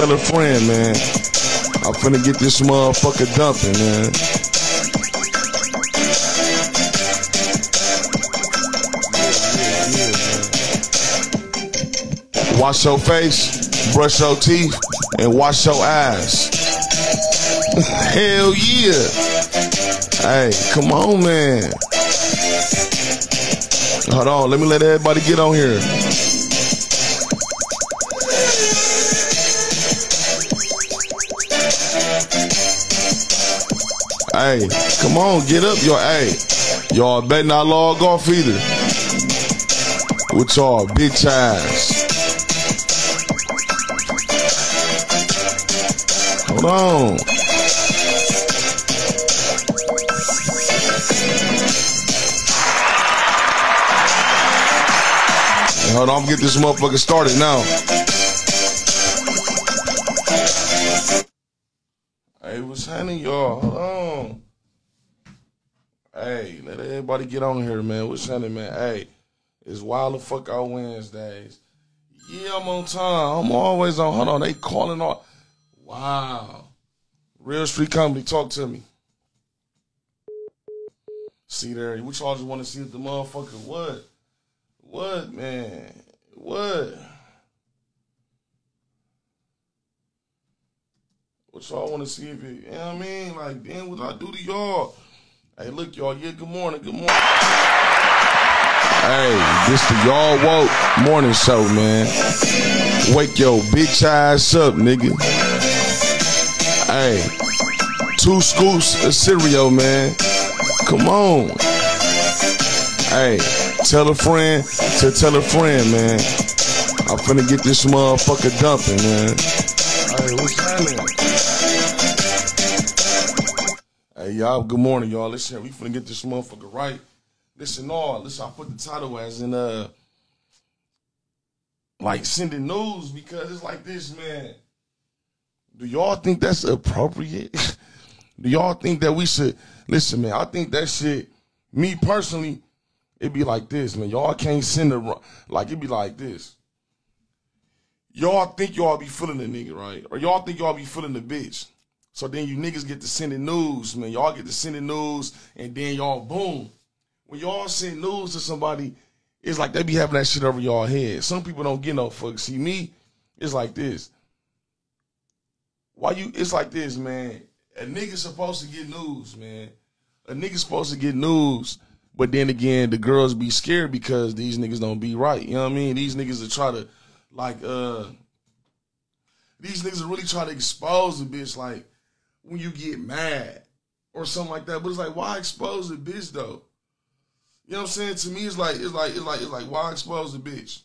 tell a friend, man. I'm finna get this motherfucker dumping, man. Wash your face, brush your teeth, and wash your eyes. Hell yeah. Hey, come on, man. Hold on, let me let everybody get on here. Hey, come on, get up, y'all. Hey, y'all better not log off either. With y'all bitch ass. Hold on. Hold on, I'm gonna get this motherfucker started now. Get on here, man. What's happening, man? Hey, it's Wild the Fuck Out Wednesdays. Yeah, I'm on time. I'm always on. Hold on, they calling on. Wow. Real Street Comedy, talk to me. See there, which y'all just want to see if the motherfucker what? What, man? What? What y'all want to see if it, you know what I mean? Like, damn, what I do to y'all? Hey, look, y'all, yeah, good morning, good morning. Hey, this the Y'all Woke Morning Show, man. Wake your bitch ass up, nigga. Hey, two scoops of cereal, man. Come on. Hey, tell a friend to tell a friend, man. I'm finna get this motherfucker dumping, man. Hey, what's happening? Y'all, good morning, y'all. Listen, we finna get this motherfucker right. Listen, all, listen, I put the title as in, uh, like sending news because it's like this, man. Do y'all think that's appropriate? Do y'all think that we should, listen, man, I think that shit, me personally, it'd be like this, man. Y'all can't send a, like, It'd be like this. Y'all think y'all be feeling the nigga, right? Or y'all think y'all be feeling the bitch. So then you niggas get to sending news, man. Y'all get to sending news, and then y'all boom. When y'all send news to somebody, it's like they be having that shit over y'all head. Some people don't get no fuck. See me, it's like this. Why you? It's like this, man. A nigga supposed to get news, man. A nigga supposed to get news, but then again, the girls be scared because these niggas don't be right. You know what I mean? These niggas are try to, like, uh, these niggas are really try to expose the bitch, like when you get mad or something like that. But it's like, why expose the bitch though? You know what I'm saying? To me, it's like, it's like, it's like, it's like, why expose the bitch?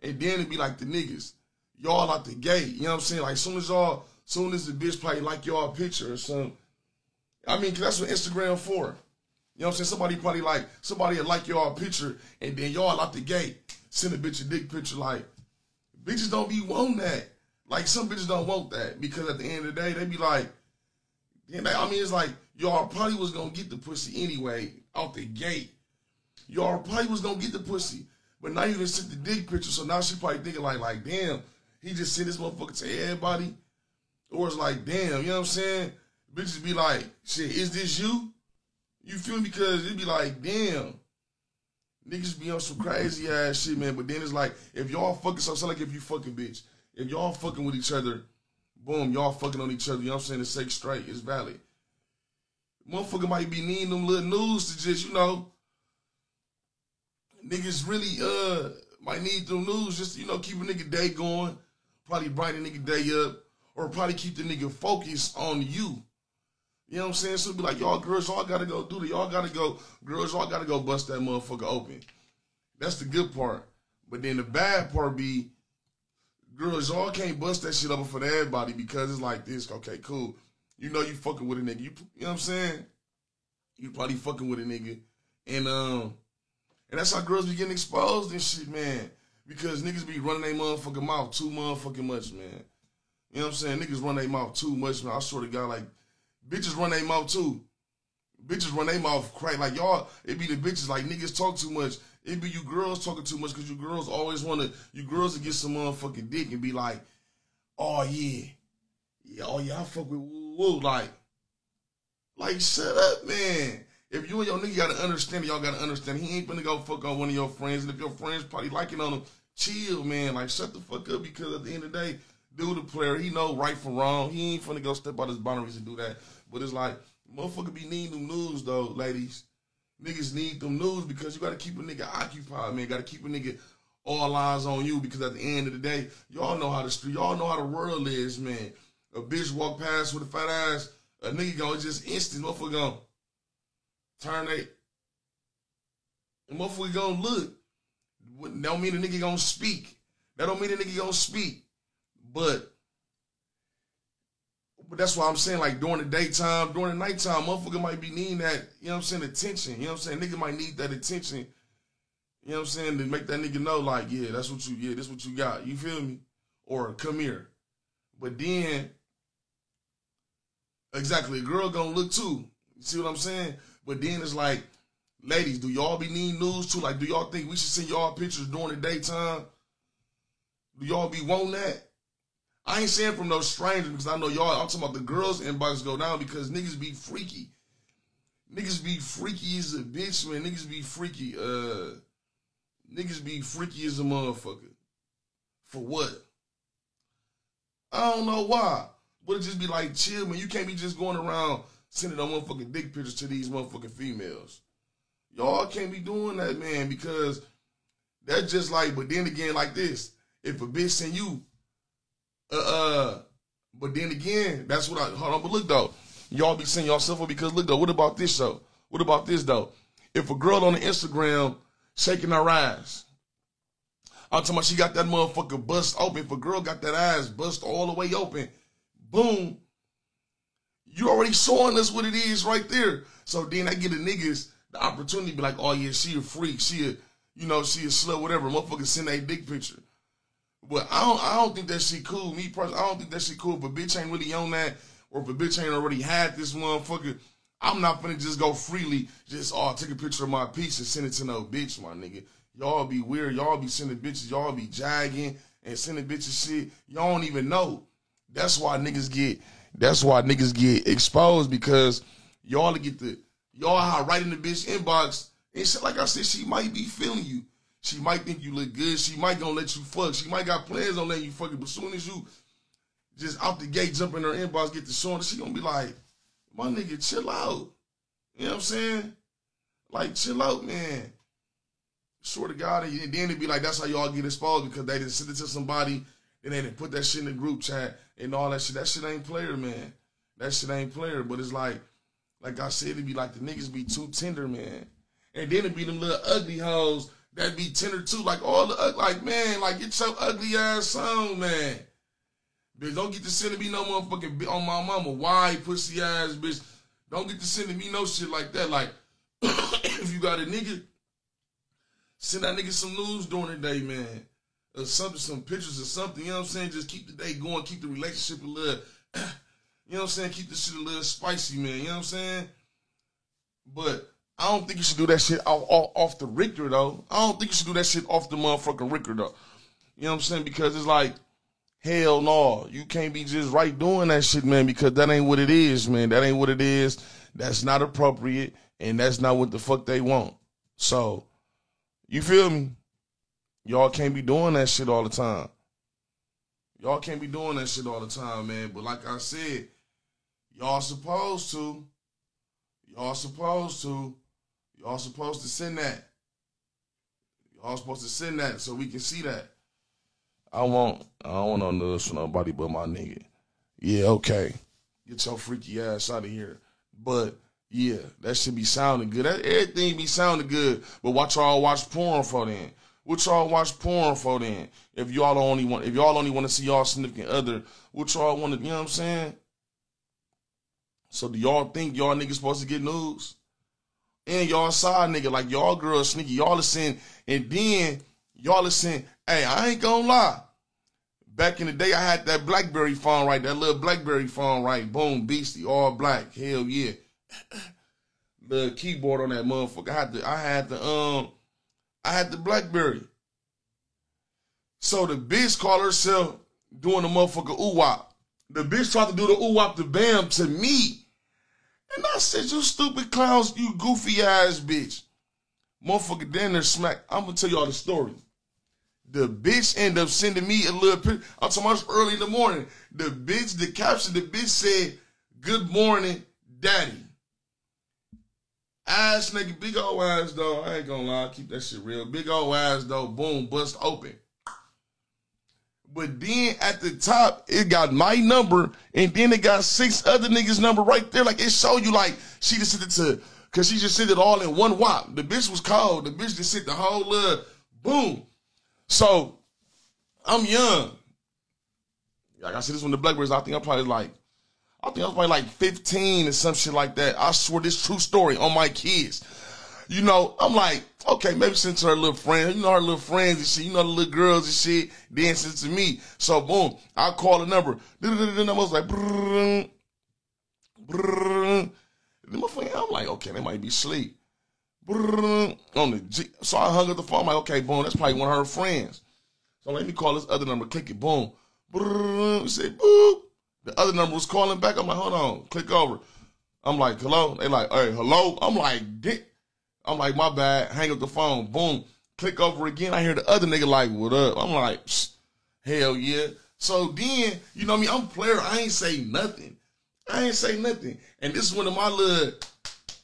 And then it'd be like the niggas, y'all out the gate. You know what I'm saying? Like, soon as y'all, soon as the bitch probably like y'all picture or something. I mean, that's what Instagram for. You know what I'm saying? Somebody probably like, somebody like y'all picture, and then y'all out the gate send a bitch a dick picture. Like, bitches don't be wanting that. Like, some bitches don't want that because at the end of the day, they be like, you I mean, it's like y'all probably was gonna get the pussy anyway out the gate. Y'all probably was gonna get the pussy, but now you done sent the dick picture, so now she probably thinking like, like, damn, he just sent this motherfucker to everybody, or it's like, damn, you know what I'm saying? Bitches be like, shit, is this you? You feel me? Because it'd be like, damn, niggas be on some crazy ass shit, man. But then it's like, if y'all fucking, so like if you fucking bitch, if y'all fucking with each other boom, y'all fucking on each other, you know what I'm saying? It's sex straight, it's valid. Motherfucker might be needing them little news to just, you know, niggas really uh might need them news just, you know, keep a nigga day going, probably brighten a nigga day up, or probably keep the nigga focused on you. You know what I'm saying? So be like, y'all girls, y'all gotta go do it. Y'all gotta go, girls, y'all gotta go bust that motherfucker open. That's the good part. But then the bad part be, girls, y'all can't bust that shit open for everybody because it's like this. Okay, cool. You know you fucking with a nigga. You, you know what I'm saying? You probably fucking with a nigga. And um, and that's how girls be getting exposed and shit, man. Because niggas be running their motherfucking mouth too motherfucking much, man. You know what I'm saying? Niggas run their mouth too much, man. I swear to God, like, bitches run their mouth too. Bitches run their mouth crack. Like, y'all, it be the bitches, like, niggas talk too much. It be you girls talking too much because you girls always want to, you girls to get some motherfucking dick and be like, oh yeah, yeah, oh yeah, I fuck with woo woo. Like, like shut up, man. If you and your nigga gotta understand, y'all gotta understand. He ain't gonna go fuck on one of your friends, and if your friends probably liking on him, chill, man. Like shut the fuck up because at the end of the day, dude, the player, he know right from wrong. He ain't finna go step out his boundaries and do that. But it's like motherfucker be needing them news though, ladies. Niggas need them news because you gotta keep a nigga occupied, man. You Gotta keep a nigga all eyes on you because at the end of the day, y'all know how the street, y'all know how the world is, man. A bitch walk past with a fat ass, a nigga gonna just instant motherfucker gonna turn they and motherfucker gonna look. That don't mean the nigga gonna speak. That don't mean the nigga gonna speak. But but that's why I'm saying, like, during the daytime, during the nighttime, motherfucker might be needing that, you know what I'm saying, attention. You know what I'm saying? Nigga might need that attention you know what I'm saying? To make that nigga know, like, yeah, that's what you, yeah, this what you got. You feel me? Or come here. But then, exactly, a girl gonna look too. You see what I'm saying? But then it's like, ladies, do y'all be needing news too? Like, do y'all think we should send y'all pictures during the daytime? Do y'all be wanting that? I ain't saying from no strangers because I know y'all, I'm talking about the girls inbox go down because niggas be freaky. Niggas be freaky as a bitch, man. Niggas be freaky. Uh, Niggas be freaky as a motherfucker. For what? I don't know why. But it just be like, chill, man. You can't be just going around sending them motherfucking dick pictures to these motherfucking females. Y'all can't be doing that, man, because that's just like, but then again, like this. If a bitch send you, uh, uh, but then again, that's what I, hold on, but look though. Y'all be saying yourself because look though, what about this though? What about this though? If a girl on the Instagram shaking her ass. I'm talking about she got that motherfucker bust open. If a girl got that ass bust all the way open, boom, you already showing us what it is right there. So then I get the niggas the opportunity to be like, oh yeah, she a freak, she a, you know, she a slut, whatever. Motherfucker send a dick picture. But I don't, I don't think that shit cool. Me personally, I don't think that shit cool. A bitch ain't really on that, or if a bitch ain't already had this motherfucker, I'm not gonna just go freely, just oh take a picture of my piece and send it to no bitch, my nigga. Y'all be weird. Y'all be sending bitches. Y'all be jagging and sending bitches shit. Y'all don't even know. That's why niggas get. That's why niggas get exposed because y'all get the y'all how right in the bitch inbox and shit. Like I said, she might be feeling you. She might think you look good. She might gonna let you fuck. She might got plans on letting you fuck it. But soon as you just out the gate jump in her inbox, get the showing, she gonna be like, my nigga, chill out. You know what I'm saying? Like, chill out, man. Swear to God, and then it'd be like, that's how y'all get exposed because they didn't send it to somebody and they didn't put that shit in the group chat and all that shit. That shit ain't player, man. That shit ain't player. But it's like, like I said, it'd be like the niggas be too tender, man. And then it'd be them little ugly hoes that be tender too. Like all the, like, man, like get your ugly ass on, man. Bitch, don't get to sending me no motherfucking on my mama. Why pussy ass bitch? Don't get to sending me no shit like that. Like, if you got a nigga, send that nigga some news during the day, man. Or something, some pictures or something. You know what I'm saying? Just keep the day going, keep the relationship a little, you know what I'm saying? Keep the shit a little spicy, man. You know what I'm saying? But I don't think you should do that shit off, off, off the Richter, though. I don't think you should do that shit off the motherfucking Richter, though. You know what I'm saying? Because it's like, Hell no, you can't be just right doing that shit, man, because that ain't what it is, man. That ain't what it is. That's not appropriate, and that's not what the fuck they want. So, you feel me? Y'all can't be doing that shit all the time. Y'all can't be doing that shit all the time, man. But like I said, y'all supposed to. Y'all supposed to. Y'all supposed to send that. Y'all supposed to send that so we can see that. I want I don't want no news from nobody but my nigga. Yeah, okay. Get your freaky ass out of here. But yeah, that should be sounding good. That, everything be sounding good. But watch y'all watch porn for then. What y'all watch porn for then? If y'all only want if y'all only want to see y'all significant other, what y'all want to you know what I'm saying? So do y'all think y'all niggas supposed to get news? And y'all side nigga, like y'all girls sneaky, y'all listen, and then y'all listen, Hey, I ain't gonna lie. Back in the day, I had that BlackBerry phone right, that little BlackBerry phone right. Boom, beastie, all black. Hell yeah. the keyboard on that motherfucker. I had the, I had the, um, I had the BlackBerry. So the bitch call herself doing the motherfucker ooh wop. The bitch tried to do the ooh wop the bam to me. And I said, you stupid clowns, you goofy ass bitch. Motherfucker down there smack. I'm gonna tell y'all the story. The bitch ended up sending me a little picture. I'm talking about early in the morning. The bitch, the caption, the bitch said, Good morning, daddy. Ass nigga, big old ass though. I ain't gonna lie, keep that shit real. Big old ass though, boom, bust open. But then at the top, it got my number, and then it got six other niggas' number right there. Like it showed you, like she just sent it to, cause she just sent it all in one whop. The bitch was cold. The bitch just sent the whole uh, boom. So I'm young. Like I said, this one the Blackberries. I think I'm probably like, I think I was probably like 15 or some shit like that. I swear this true story on my kids. You know, I'm like, okay, maybe to her little friends, you know, her little friends and shit, you know, the little girls and shit, dancing to me. So boom, I call the number. Then I was like. I'm like, okay, they might be asleep. On the G. So I hung up the phone. I'm like, okay, boom, that's probably one of her friends. So let me call this other number, click it, boom. Brrr, say, boop. The other number was calling back. I'm like, hold on, click over. I'm like, hello? They like, hey, hello? I'm like, get I'm like, my bad. Hang up the phone. Boom. Click over again. I hear the other nigga like, what up? I'm like, hell yeah. So then, you know me, I'm a player. I ain't say nothing. I ain't say nothing. And this is one of my little,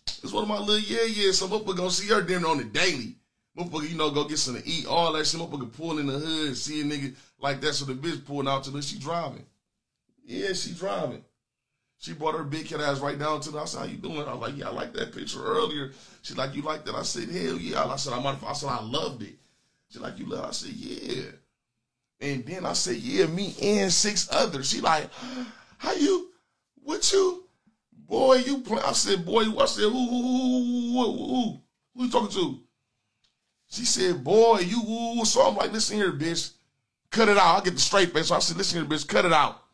this is one of my little, yeah, yeah. So motherfucker gonna see her dinner on the daily. Motherfucker, you know, go get something to eat, all that shit. Motherfucker pull in the hood, see a nigga like that. So the bitch pulling out to the, she driving. Yeah, she driving. She brought her big cat ass right down to the. I said, "How you doing?" I was like, "Yeah, I like that picture earlier." She's like, "You like that?" I said, "Hell yeah!" I said, "I'm." I said, "I loved it." She like, "You love?" I said, "Yeah." And then I said, "Yeah, me and six others." She like, "How you? What you? Boy, you play?" I said, "Boy," I said, "Who? Who? Who? Who? Who, who you talking to?" She said, "Boy, you." Woo. So I'm like, "Listen here, bitch, cut it out." I get the straight face. So I said, "Listen here, bitch, cut it out."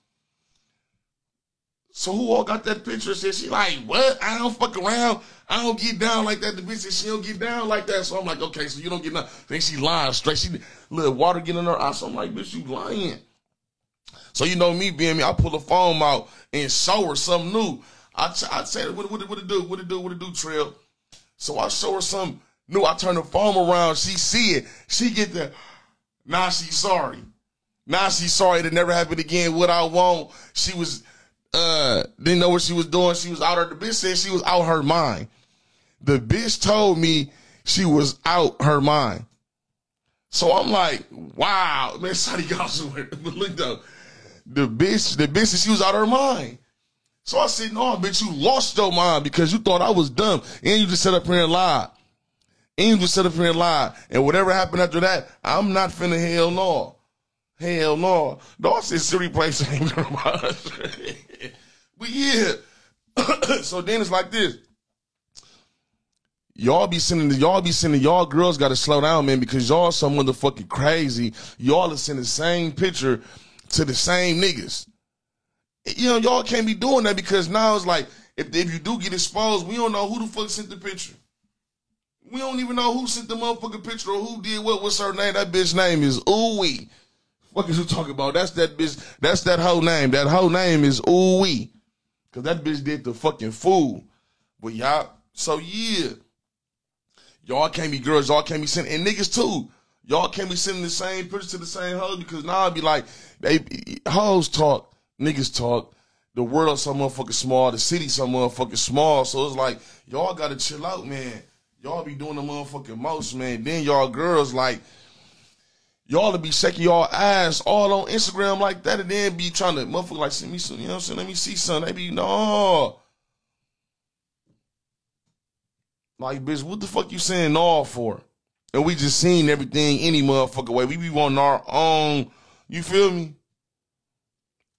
So who all got that picture? Said she like, what? I don't fuck around. I don't get down like that. The bitch said she don't get down like that. So I'm like, okay, so you don't get nothing. Think she lying straight. She little water getting in her eyes. So I'm like, bitch, you lying. So you know me being me, I pull the phone out and show her something new. I I say, what, what, what it do? What it do? What it do, Trail? So I show her something new. I turn the phone around. She see it. She get the, now she's sorry. Now she's sorry. It never happened again. What I want, she was uh, didn't know what she was doing. She was out her. The bitch said she was out her mind. The bitch told me she was out her mind. So I'm like, wow, man, Sonny got somewhere. But look though, the bitch, the bitch said she was out her mind. So I said, no, bitch, you lost your mind because you thought I was dumb. And you just sat up here and lied. And you just sat up here and lied. And whatever happened after that, I'm not finna hell no. Hell no. No, I said Siri place. But yeah. so then it's like this. Y'all be sending y'all be sending y'all girls gotta slow down, man, because y'all so motherfucking crazy. Y'all are sending the same picture to the same niggas. You know, y'all can't be doing that because now it's like if if you do get exposed, we don't know who the fuck sent the picture. We don't even know who sent the motherfucking picture or who did what. What's her name? That bitch name is Ooey. What is you talking about? That's that bitch. That's that whole name. That whole name is Ooey. Cause that bitch did the fucking fool. But y'all, so yeah. Y'all can't be girls, y'all can't be sending, and niggas too. Y'all can't be sending the same pictures to the same hoes because now I'd be like, they hoes talk, niggas talk. The world so motherfucking small, the city so motherfucking small. So it's like, y'all gotta chill out, man. Y'all be doing the motherfucking most, man. Then y'all girls like, y'all to be shaking y'all ass all on Instagram like that and then be trying to motherfucker like send me some, you know what I'm saying? Let me see something. They be no. Like, bitch, what the fuck you saying no for? And we just seen everything any motherfucker way. We be wanting our own, you feel me?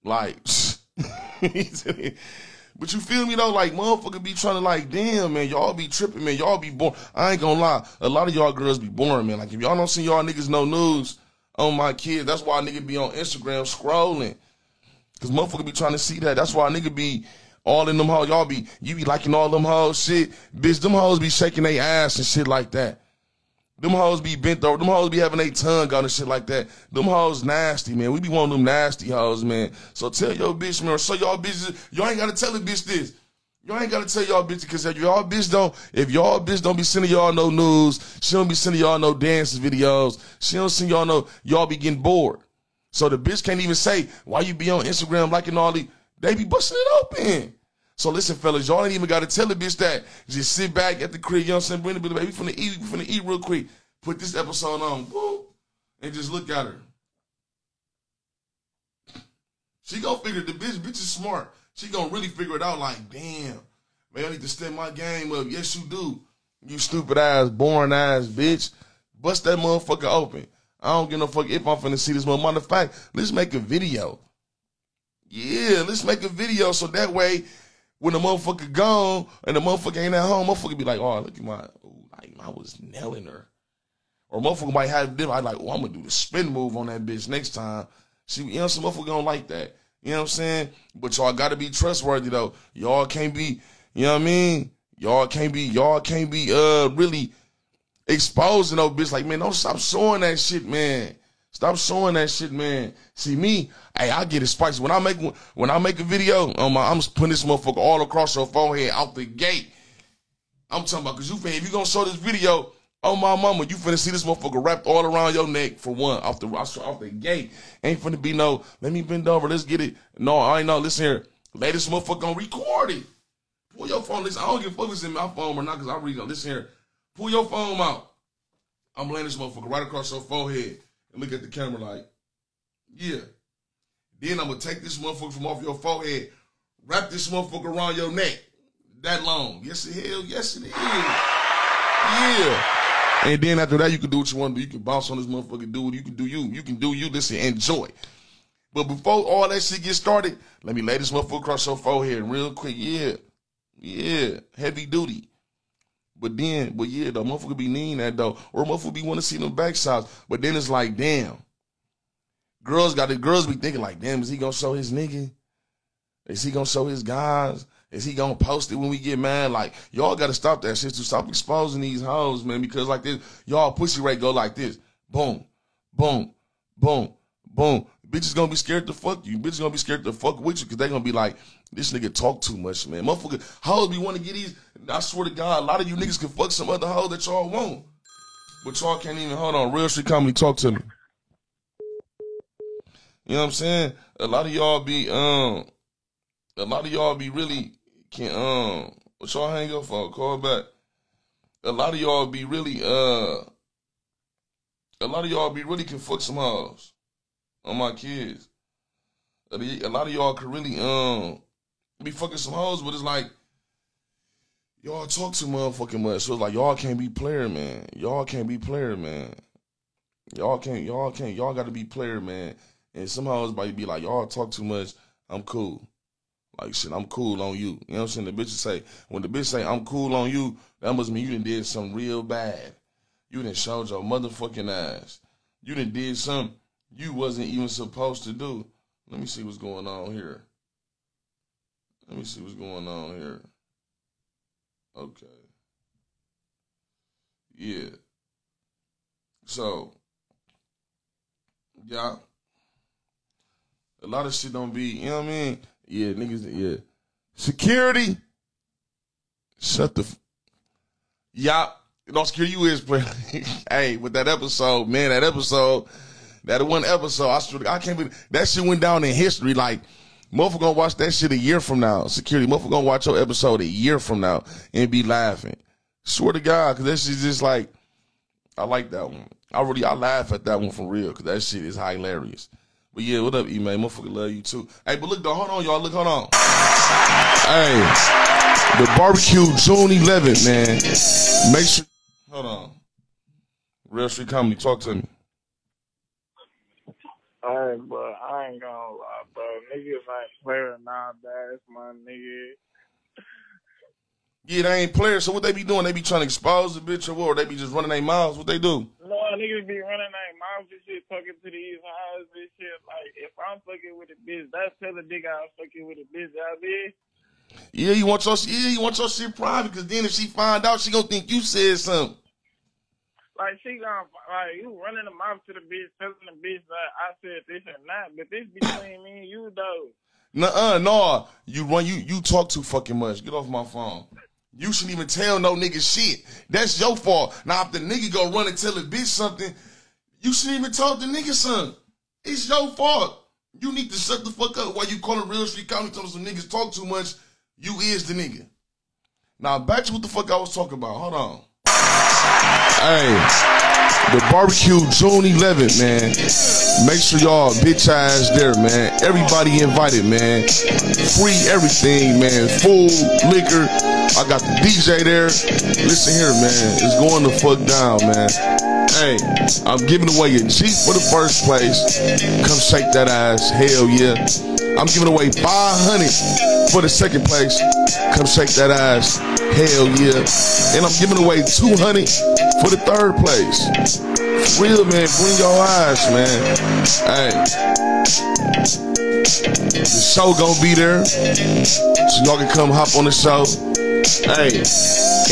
Like, but you feel me though? Like, motherfucker be trying to like, damn, man, y'all be tripping, man. Y'all be born. I ain't gonna lie. A lot of y'all girls be boring, man. Like, if y'all don't see y'all niggas no news on my kids, that's why nigga be on Instagram scrolling. Cause motherfucker be trying to see that. That's why nigga be all in them hoes. Y'all be, you be liking all them hoes shit. Bitch, them hoes be shaking their ass and shit like that. Them hoes be bent over. Them hoes be having a tongue on and shit like that. Them hoes nasty, man. We be wanting them nasty hoes, man. So tell your bitch, man, or so y'all bitches, y'all ain't gotta tell the bitch this. Y'all ain't gotta tell y'all bitch because if y'all bitch don't, if y'all bitch don't be sending y'all no news, she don't be sending y'all no dance videos, she don't send y'all no, y'all be getting bored. So the bitch can't even say, why you be on Instagram liking all the, they be busting it open. So listen, fellas, y'all ain't even got to tell the bitch that. Just sit back at the crib, you know what I'm saying? Bring the baby, we finna eat, eat real quick. Put this episode on, boom, and just look at her. She gonna figure the bitch, bitch is smart. She gonna really figure it out like, damn, man, I need to step my game up. Yes, you do. You stupid ass, boring ass bitch. Bust that motherfucker open. I don't give no fuck if I'm finna see this motherfucker. Matter of fact, let's make a video. Yeah, let's make a video so that way when the motherfucker gone and the motherfucker ain't at home, motherfucker be like, oh, look at my, ooh, like I was nailing her. Or motherfucker might have them. I like, oh, I'm gonna do the spin move on that bitch next time. See, you know, some motherfucker don't like that. You know what I'm saying? But y'all gotta be trustworthy though. Y'all can't be, you know what I mean? Y'all can't be, y'all can't be uh really exposing those bitch like, man, don't stop showing that shit, man. Stop showing that shit, man. See me, hey, I get it spicy. When I make when I make a video, um, I'm putting this motherfucker all across your forehead out the gate. I'm talking about cause you if you gonna show this video, oh my mama, you finna see this motherfucker wrapped all around your neck for one off the off the gate. Ain't finna be no, let me bend over, let's get it. No, I ain't know. Listen here, latest motherfucker gonna record it. Pull your phone. Listen, I don't give a fuck if it's in my phone or not, cause I really gonna listen here. Pull your phone out. I'm laying this motherfucker right across your forehead and look at the camera like, yeah. Then I'm gonna take this motherfucker from off your forehead, wrap this motherfucker around your neck. That long. Yes, hell, yes, it is. Yeah. And then after that, you can do what you want to do. You can bounce on this motherfucker, do what you can do you. You can do you. Listen, enjoy. But before all that shit gets started, let me lay this motherfucker across your forehead real quick. Yeah. Yeah. Heavy duty. But then, but yeah, the motherfucker be needing that though. Or motherfucker be want to see them back shots. But then it's like, damn. Girls got the girls be thinking like, damn, is he gonna show his nigga? Is he gonna show his guys? Is he gonna post it when we get mad? Like, y'all gotta stop that shit to stop exposing these hoes, man, because like this, y'all pussy rate go like this. Boom, boom, boom, boom. Bitches gonna be scared to fuck you. Bitches gonna be scared to fuck with you because they gonna be like, this nigga talk too much, man. Motherfucker, hoes be want to get these. I swear to God, a lot of you niggas can fuck some other hoe that y'all want. But y'all can't even, hold on, real street comedy, talk to me. You know what I'm saying? A lot of y'all be, um, a lot of y'all be really, can, um, what y'all hang up for? Call back. A lot of y'all be really, uh, a lot of y'all be really can fuck some hoes on my kids. A lot of y'all could really, um, be fucking some hoes, but it's like y'all talk too motherfucking much. So it's like y'all can't be player, man. Y'all can't be player, man. Y'all can't, y'all can't, y'all got to be player, man. And somehow about to be like y'all talk too much. I'm cool. Like shit, I'm cool on you. You know what I'm saying? The bitches say when the bitch say I'm cool on you, that must mean you done did something real bad. You done showed your motherfucking ass. You done did something you wasn't even supposed to do. Let me see what's going on here. Let me see what's going on here. Okay. Yeah. So, yeah. A lot of shit don't be, you know what I mean? Yeah, niggas, yeah. Security. Shut the. F- yeah. No security you is playing. hey, with that episode, man, that episode, that one episode, I swear, I can't believe that shit went down in history. Like, Motherfucker gonna watch that shit a year from now. Security, motherfucker gonna watch your episode a year from now and be laughing. Swear to God, cause that shit's just like, I like that one. I really, I laugh at that one for real, cause that shit is hilarious. But yeah, what up, E-Man? Motherfucker love you too. Hey, but look though, hold on, y'all. Look, hold on. Hey, the barbecue June 11th, man. Make sure, hold on. Real Street Comedy, talk to me. Alright, but I ain't gonna lie, bro. Niggas ain't player nowadays, my nigga. Yeah, they ain't players. So what they be doing? They be trying to expose the bitch or what? Or they be just running their mouths? What they do? No, niggas be running their mouths and shit, talking to these hoes and shit. Like, if I'm fucking with a bitch, that's tell a nigga I'm fucking with a bitch, I mean. Yeah, you want your yeah, you want your shit private because then if she find out, she gonna think you said something. like she gonna like you running the mouth to the bitch, telling the bitch that I said this and that, but this between me and you though. Nuh-uh, no. You run you you talk too fucking much. Get off my phone. You shouldn't even tell no nigga shit. That's your fault. Now if the nigga go run and tell a bitch something, you shouldn't even talk the nigga something. It's your fault. You need to shut the fuck up while you calling real street comedy telling some niggas talk too much. You is the nigga. Now back to what the fuck I was talking about. Hold on. Hey, the barbecue June 11th, man. Make sure y'all bitch ass there, man. Everybody invited, man. Free everything, man. Food, liquor. I got the DJ there. Listen here, man. It's going the fuck down, man. Hey, I'm giving away a Jeep for the first place. Come shake that ass. Hell yeah. I'm giving away 500 for the second place. Come shake that ass. Hell yeah. And I'm giving away 200 for the third place. Real man, bring your eyes, man. Hey. The show gonna be there. So y'all can come hop on the show. Hey.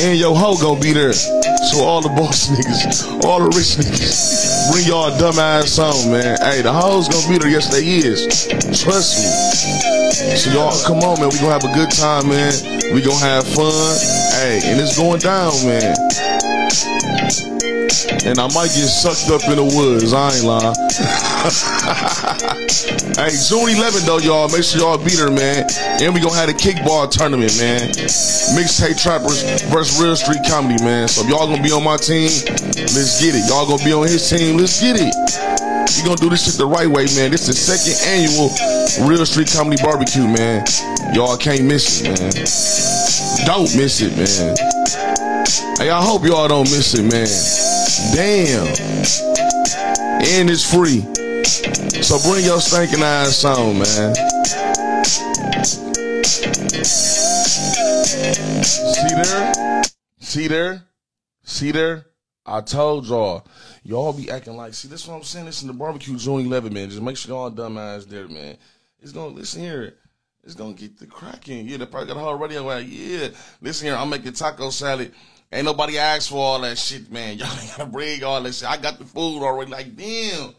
And your hoe gonna be there. So all the boss niggas, all the rich niggas, bring y'all dumb ass on, man. Hey, the hoes gonna be there. Yes, they is. Trust me. So y'all, come on, man. We gonna have a good time, man. We gonna have fun. Hey, and it's going down, man. And I might get sucked up in the woods. I ain't lying. hey, June 11th though, y'all. Make sure y'all be there, man. And we gonna have a kickball tournament, man. Mixtape trappers versus real street comedy, man. So if y'all gonna be on my team, let's get it. Y'all gonna be on his team, let's get it. We gonna do this shit the right way, man. This is the second annual Real Street Comedy Barbecue, man. Y'all can't miss it, man. Don't miss it, man. Hey, I hope y'all don't miss it, man. Damn. And it's free. So bring your stinking ass on, man. See there? See there? See there? I told y'all. Y'all be acting like, see, that's what I'm saying. Listen the barbecue June 11, man. Just make sure y'all dumb ass there, man. It's gonna, listen here. It's gonna get the cracking. Yeah, they probably got a whole radio like, yeah. Listen here, I'm making taco salad. Ain't nobody asked for all that shit, man. Y'all ain't gotta bring all that shit. I got the food already. Like, damn.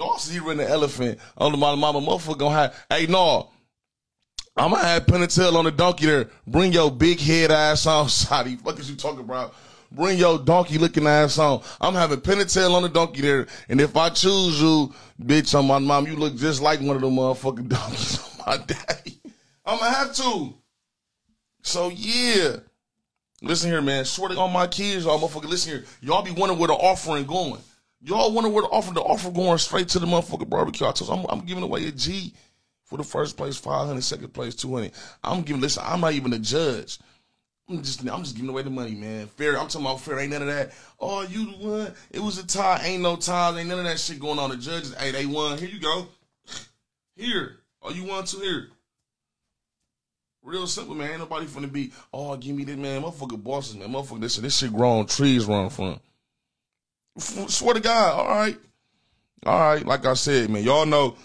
Dawson here in the elephant on the mama, mama motherfucker gonna have, hey, no. I'm gonna have Pennatel on the donkey there. Bring your big head ass on, Saudi. Fuck is you talking about? Bring your donkey looking ass on. I'm having Pennatel on the donkey there. And if I choose you, bitch, on my mom, you look just like one of the motherfucking donkeys on my daddy. I'm gonna have to. So yeah. Listen here, man. Swear to God, my kids, y'all motherfucker, listen here. Y'all be wondering where the offering going. Y'all wonder where the offer, the offer going straight to the motherfucking barbecue. I told you, I'm, I'm giving away a G for the first place, 500, second place, 200. I'm giving, listen, I'm not even a judge. I'm just, I'm just giving away the money, man. Fair, I'm talking about fair. Ain't none of that. Oh, you the one. It was a tie. Ain't no ties. Ain't none of that shit going on. The judges, hey, they won. Here you go. Here. Oh, you want to Here. Real simple, man. Ain't nobody finna be, oh, give me this, man. Motherfucker bosses, man. Motherfucker, this, this shit grown. Trees run from. Swear to God. All right. All right. Like I said, man, y'all know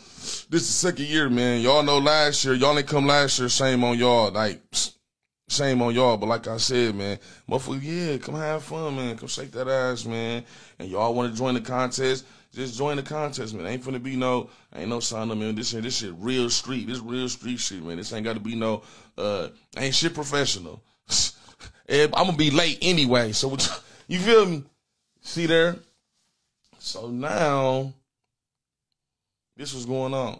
this is the second year, man. Y'all know last year. Y'all ain't come last year. Shame on y'all. Like, shame on y'all. But like I said, man, motherfucker, yeah, come have fun, man. Come shake that ass, man. And y'all want to join the contest? Just join the contest, man. Ain't finna be no, ain't no sign up, man. This shit, this shit real street. This real street shit, man. This ain't got to be no, uh, ain't shit professional. I'm gonna be late anyway. So you feel me? See there? So now, this was going on.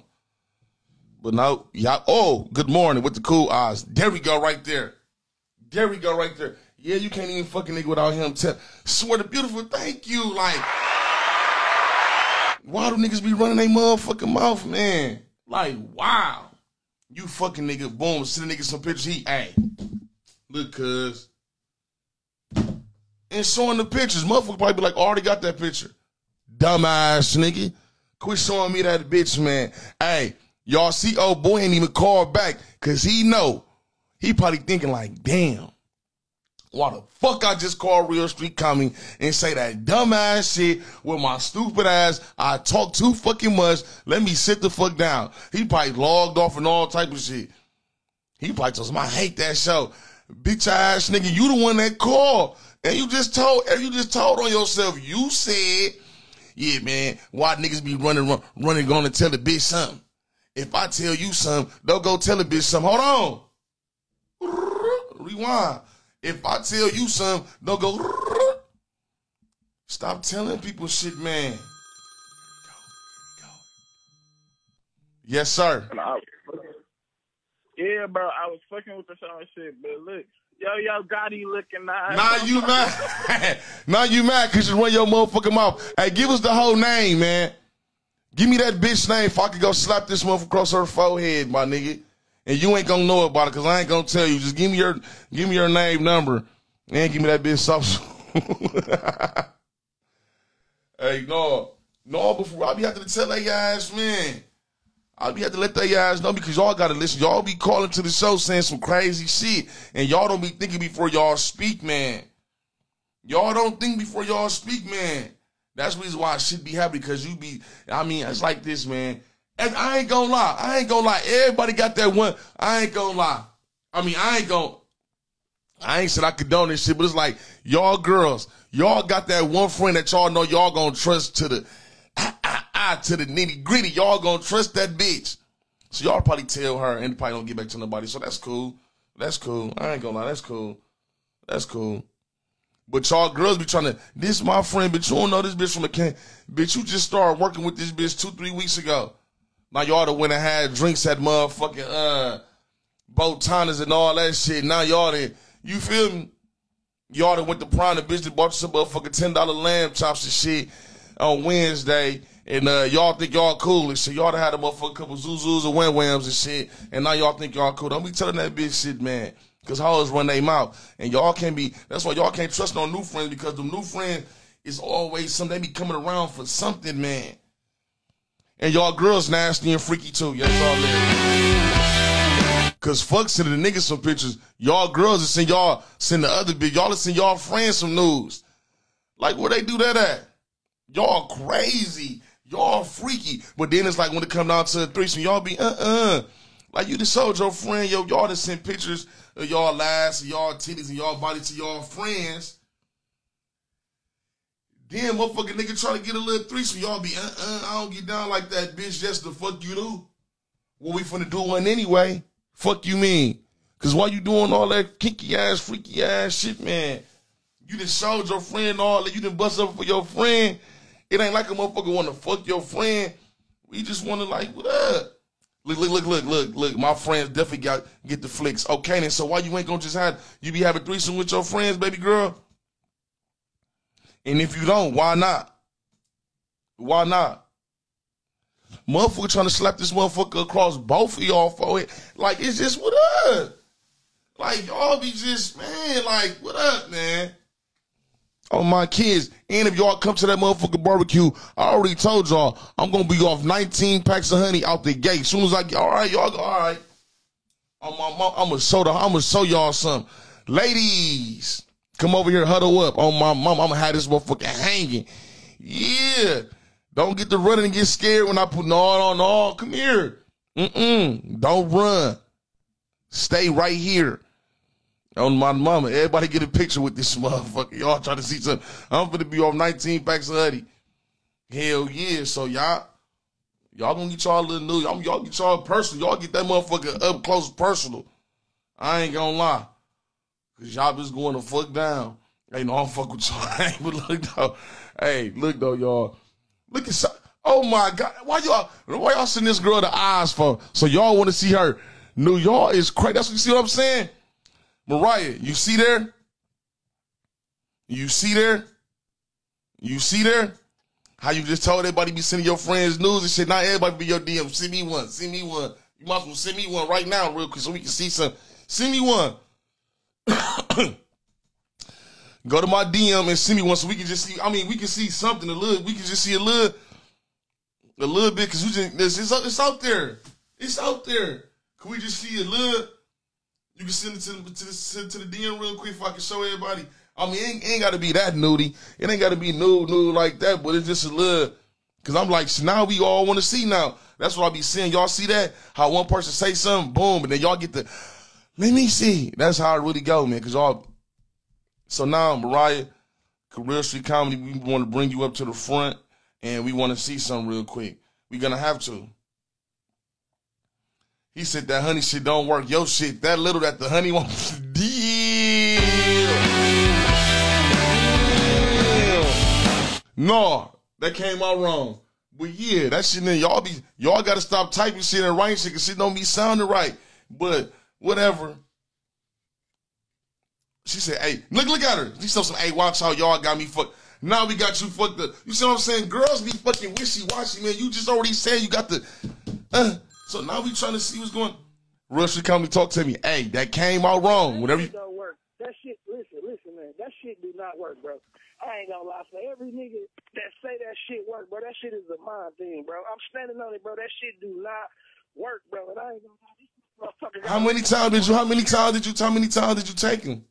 But now, y'all, oh, good morning with the cool eyes. There we go, right there. There we go, right there. Yeah, you can't even fucking nigga without him. Tell, swear to beautiful, thank you. Like, why do niggas be running their motherfucking mouth, man? Like, wow. You fucking nigga, boom, send a nigga some pictures. He, hey, look, cuz. And showing the pictures. Motherfucker probably be like, oh, already got that picture. Dumbass nigga. Quit showing me that bitch, man. Hey, y'all see old boy ain't even called back because he know. He probably thinking like, damn. Why the fuck I just call Real Street Comedy and say that dumbass shit with my stupid ass? I talk too fucking much. Let me sit the fuck down. He probably logged off and all type of shit. He probably told him, I hate that show. Bitch ass nigga, you the one that called And you just told, and you just told on yourself. You said, yeah, man, why niggas be running, run, running, going to tell the bitch something? If I tell you something, don't go tell the bitch something. Hold on. Rewind. If I tell you something, don't go. Stop telling people shit, man. Yes, sir. Yeah, bro, I was fucking with the show shit, but look, yo, yo, Gotti looking nice. Now you mad. now you mad because you run your motherfucking mouth. Hey, give us the whole name, man. Give me that bitch name if I could go slap this motherfucker across her forehead, my nigga. And you ain't gonna know about it because I ain't gonna tell you. Just give me your give me your name number and give me that bitch sauce. hey, no. No, before I be having to tell that ass, man. I be have to let that guys know because y'all gotta listen. Y'all be calling to the show saying some crazy shit. And y'all don't be thinking before y'all speak, man. Y'all don't think before y'all speak, man. That's the reason why I should be happy because you be, I mean, it's like this, man. And I ain't gonna lie. I ain't gonna lie. Everybody got that one. I ain't gonna lie. I mean, I ain't gonna, I ain't said I condone this shit, but it's like, y'all girls, y'all got that one friend that y'all know y'all gonna trust to the, ah, to the nitty gritty. Y'all gonna trust that bitch. So y'all probably tell her and probably don't get back to nobody. So that's cool. That's cool. I ain't gonna lie. That's cool. That's cool. But y'all girls be trying to, this my friend, but you don't know this bitch from a can. Bitch, you just started working with this bitch two, three weeks ago. Now y'all done went and had drinks at motherfucking, uh, botanas and all that shit. Now y'all done, you feel me? Y'all done went to prime the bitch that bought some motherfucking $10 lamb chops and shit on Wednesday. And uh, y'all think y'all cool so y'all done had a motherfucking couple zuzus and wham whams and shit. And now y'all think y'all cool. Don't be telling that bitch shit, man. Cause hoes run their mouth. And y'all can't be that's why y'all can't trust no new friends because the new friend is always something they be coming around for something, man. And y'all girls nasty and freaky too. Yes, all there. Cause fuck sending the niggas some pictures. Y'all girls are send y'all send the other big y'all send y'all friends some news. Like where they do that at? Y'all crazy. Y'all freaky. But then it's like when it come down to a threesome, y'all be uh-uh. Like you just showed your friend, yo, y'all just send pictures of y'all ass, and y'all titties, and y'all body to y'all friends. Then motherfucking nigga try to get a little threesome, y'all be, uh-uh, I don't get down like that, bitch, just the fuck you do. What we finna do one anyway? Fuck you mean? Cause why you doing all that kinky ass, freaky ass shit, man? You just showed your friend all that, you didn't bust up for your friend. It ain't like a motherfucker wanna fuck your friend. We just wanna like, what up? Look, look, look, look, look, look. My friends definitely got get the flicks. Okay, then. So why you ain't gonna just have you be having threesome with your friends, baby girl? And if you don't, why not? Why not? Motherfucker trying to slap this motherfucker across both of y'all for it. Like it's just what up? Like y'all be just man, like what up, man? On my kids. And if y'all come to that motherfucking barbecue, I already told y'all I'm gonna be off 19 packs of honey out the gate. Soon as I get, all right, y'all, all right. Oh, I'm, I'm, I'm gonna show the, I'm gonna show y'all some. Ladies, come over here, huddle up on my mom. I'm gonna have this motherfucker hanging. Yeah. Don't get to running and get scared when I put no, no, no. Come here. Mm-mm. Don't run. Stay right here on my mama. Everybody get a picture with this motherfucker. Y'all trying to see something. I'm gonna be off 19 packs of honey. Hell yeah. So y'all, y'all gonna get y'all a little new. Y'all, y'all get y'all personal. Y'all get that motherfucker up close personal. I ain't gonna lie. Cause y'all just going to fuck down. Ain't no, I'm fuck with y'all. but look though. Hey, look though, y'all. Look at Oh my God. Why y'all, why y'all send this girl the eyes for? So y'all want to see her. New York is crazy. That's what you see what I'm saying? Mariah, you see there? You see there? You see there? How you just told everybody be sending your friends news and shit. Not everybody be your DM. Send me one. Send me one. You might as well send me one right now, real quick, so we can see some. Send me one. Go to my DM and send me one so we can just see. I mean, we can see something a little. We can just see a little, a little bit because we just it's, it's out there. It's out there. Can we just see a little? You can send it to the, to the, to the DM real quick if I can show everybody. I mean, it ain't, ain't got to be that nudie. It ain't got to be nude, nude like that, but it's just a little. Cause I'm like, now we all want to see now. That's what I be seeing. Y'all see that? How one person say something, boom, and then y'all get the, let me see. That's how it really go, man. Cause y'all, So now, Mariah, Career Street Comedy, we want to bring you up to the front and we want to see something real quick. We're going to have to. He said that honey shit don't work. Yo shit, that little that the honey wants to deal. No, that came out wrong. But yeah, that shit then y'all be y'all gotta stop typing shit and writing shit because shit don't be sounding right. But whatever. She said, hey, look, look at her. She said some, hey, watch how y'all got me fucked. Now we got you fucked up. You see what I'm saying? Girls be fucking wishy-washy, man. You just already said you got the, uh, so now we trying to see what's going. Rush come and talk to me. Hey, that came out wrong. Whatever you. Don't work. That shit. Listen, listen, man. That shit do not work, bro. I ain't gonna lie. For every nigga that say that shit work, bro, that shit is a mind thing, bro. I'm standing on it, bro. That shit do not work, bro. And I ain't gonna lie. How many times did you? How many times did you? How many times did you take him?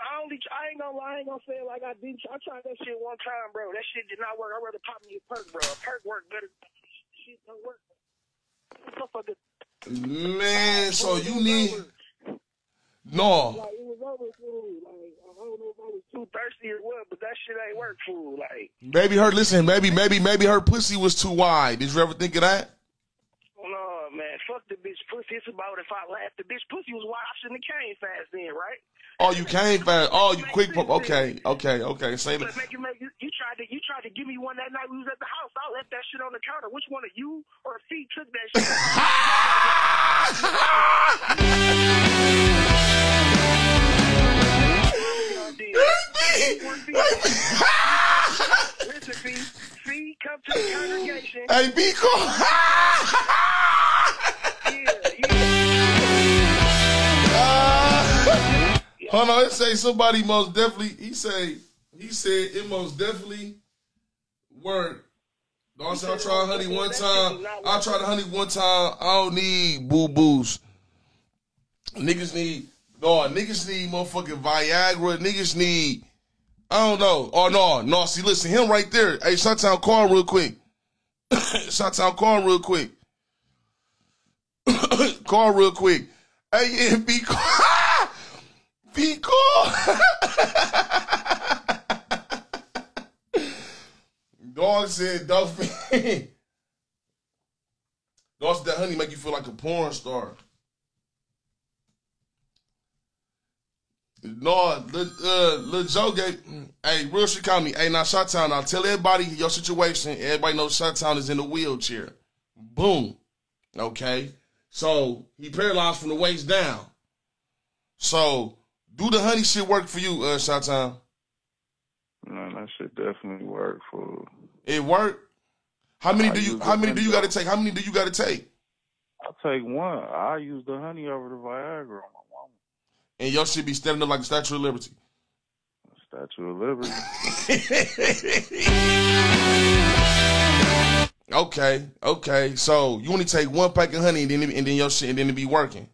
I only. I ain't gonna lie. I ain't gonna say it like I did. I tried that shit one time, bro. That shit did not work. I'd rather pop me a perk, bro. A perk work better. Shit don't work. Motherfucker. Man, so you need no. Like it was over, fool. Like I don't know if I was too thirsty or what, but that shit ain't work, fool. Like Maybe her. Listen, maybe, maybe, maybe her pussy was too wide. Did you ever think of that? No, man, fuck the bitch pussy. It's about if I laughed. The bitch pussy was wide. I shouldn't have came fast then, right? Oh, you came fast. Oh, you quick. pump. Okay, okay, okay. Say But make you make you, you tried to you tried to give me one that night we was at the house. I left that shit on the counter. Which one of you or C took that shit? Listen, C, C, come to the congregation. Hey, be cool. Yeah, yeah. Hold on, it say somebody most definitely. He say he said it most definitely worked. Don't say I tried honey one time. I tried honey one time. I don't need boo boos. Niggas need no. Niggas need motherfucking Viagra. Niggas need. I don't know. Oh no, no. See, listen, him right there. Hey, shut down, call real quick. shut down, call real quick. call real quick. Hey, yeah, be cool. be cool. Dog said, Duffy. Dog said that honey make you feel like a porn star. No, Lil, uh, Lil Joe gave, hey, real shit call me. Hey, now Shot Town, now tell everybody your situation. Everybody knows Shot Town is in a wheelchair. Boom. Okay. So he paralyzed from the waist down. So do the honey shit work for you, uh, Shot Town? Man, that shit definitely work for. It worked. How many I do you? How many do you got to take? How many do you got to take? I'll take one. I use the honey over the Viagra on my mama. And your shit be standing up like the Statue of Liberty. Statue of Liberty. Okay, okay. So you only take one pack of honey and then and then your shit and then it be working.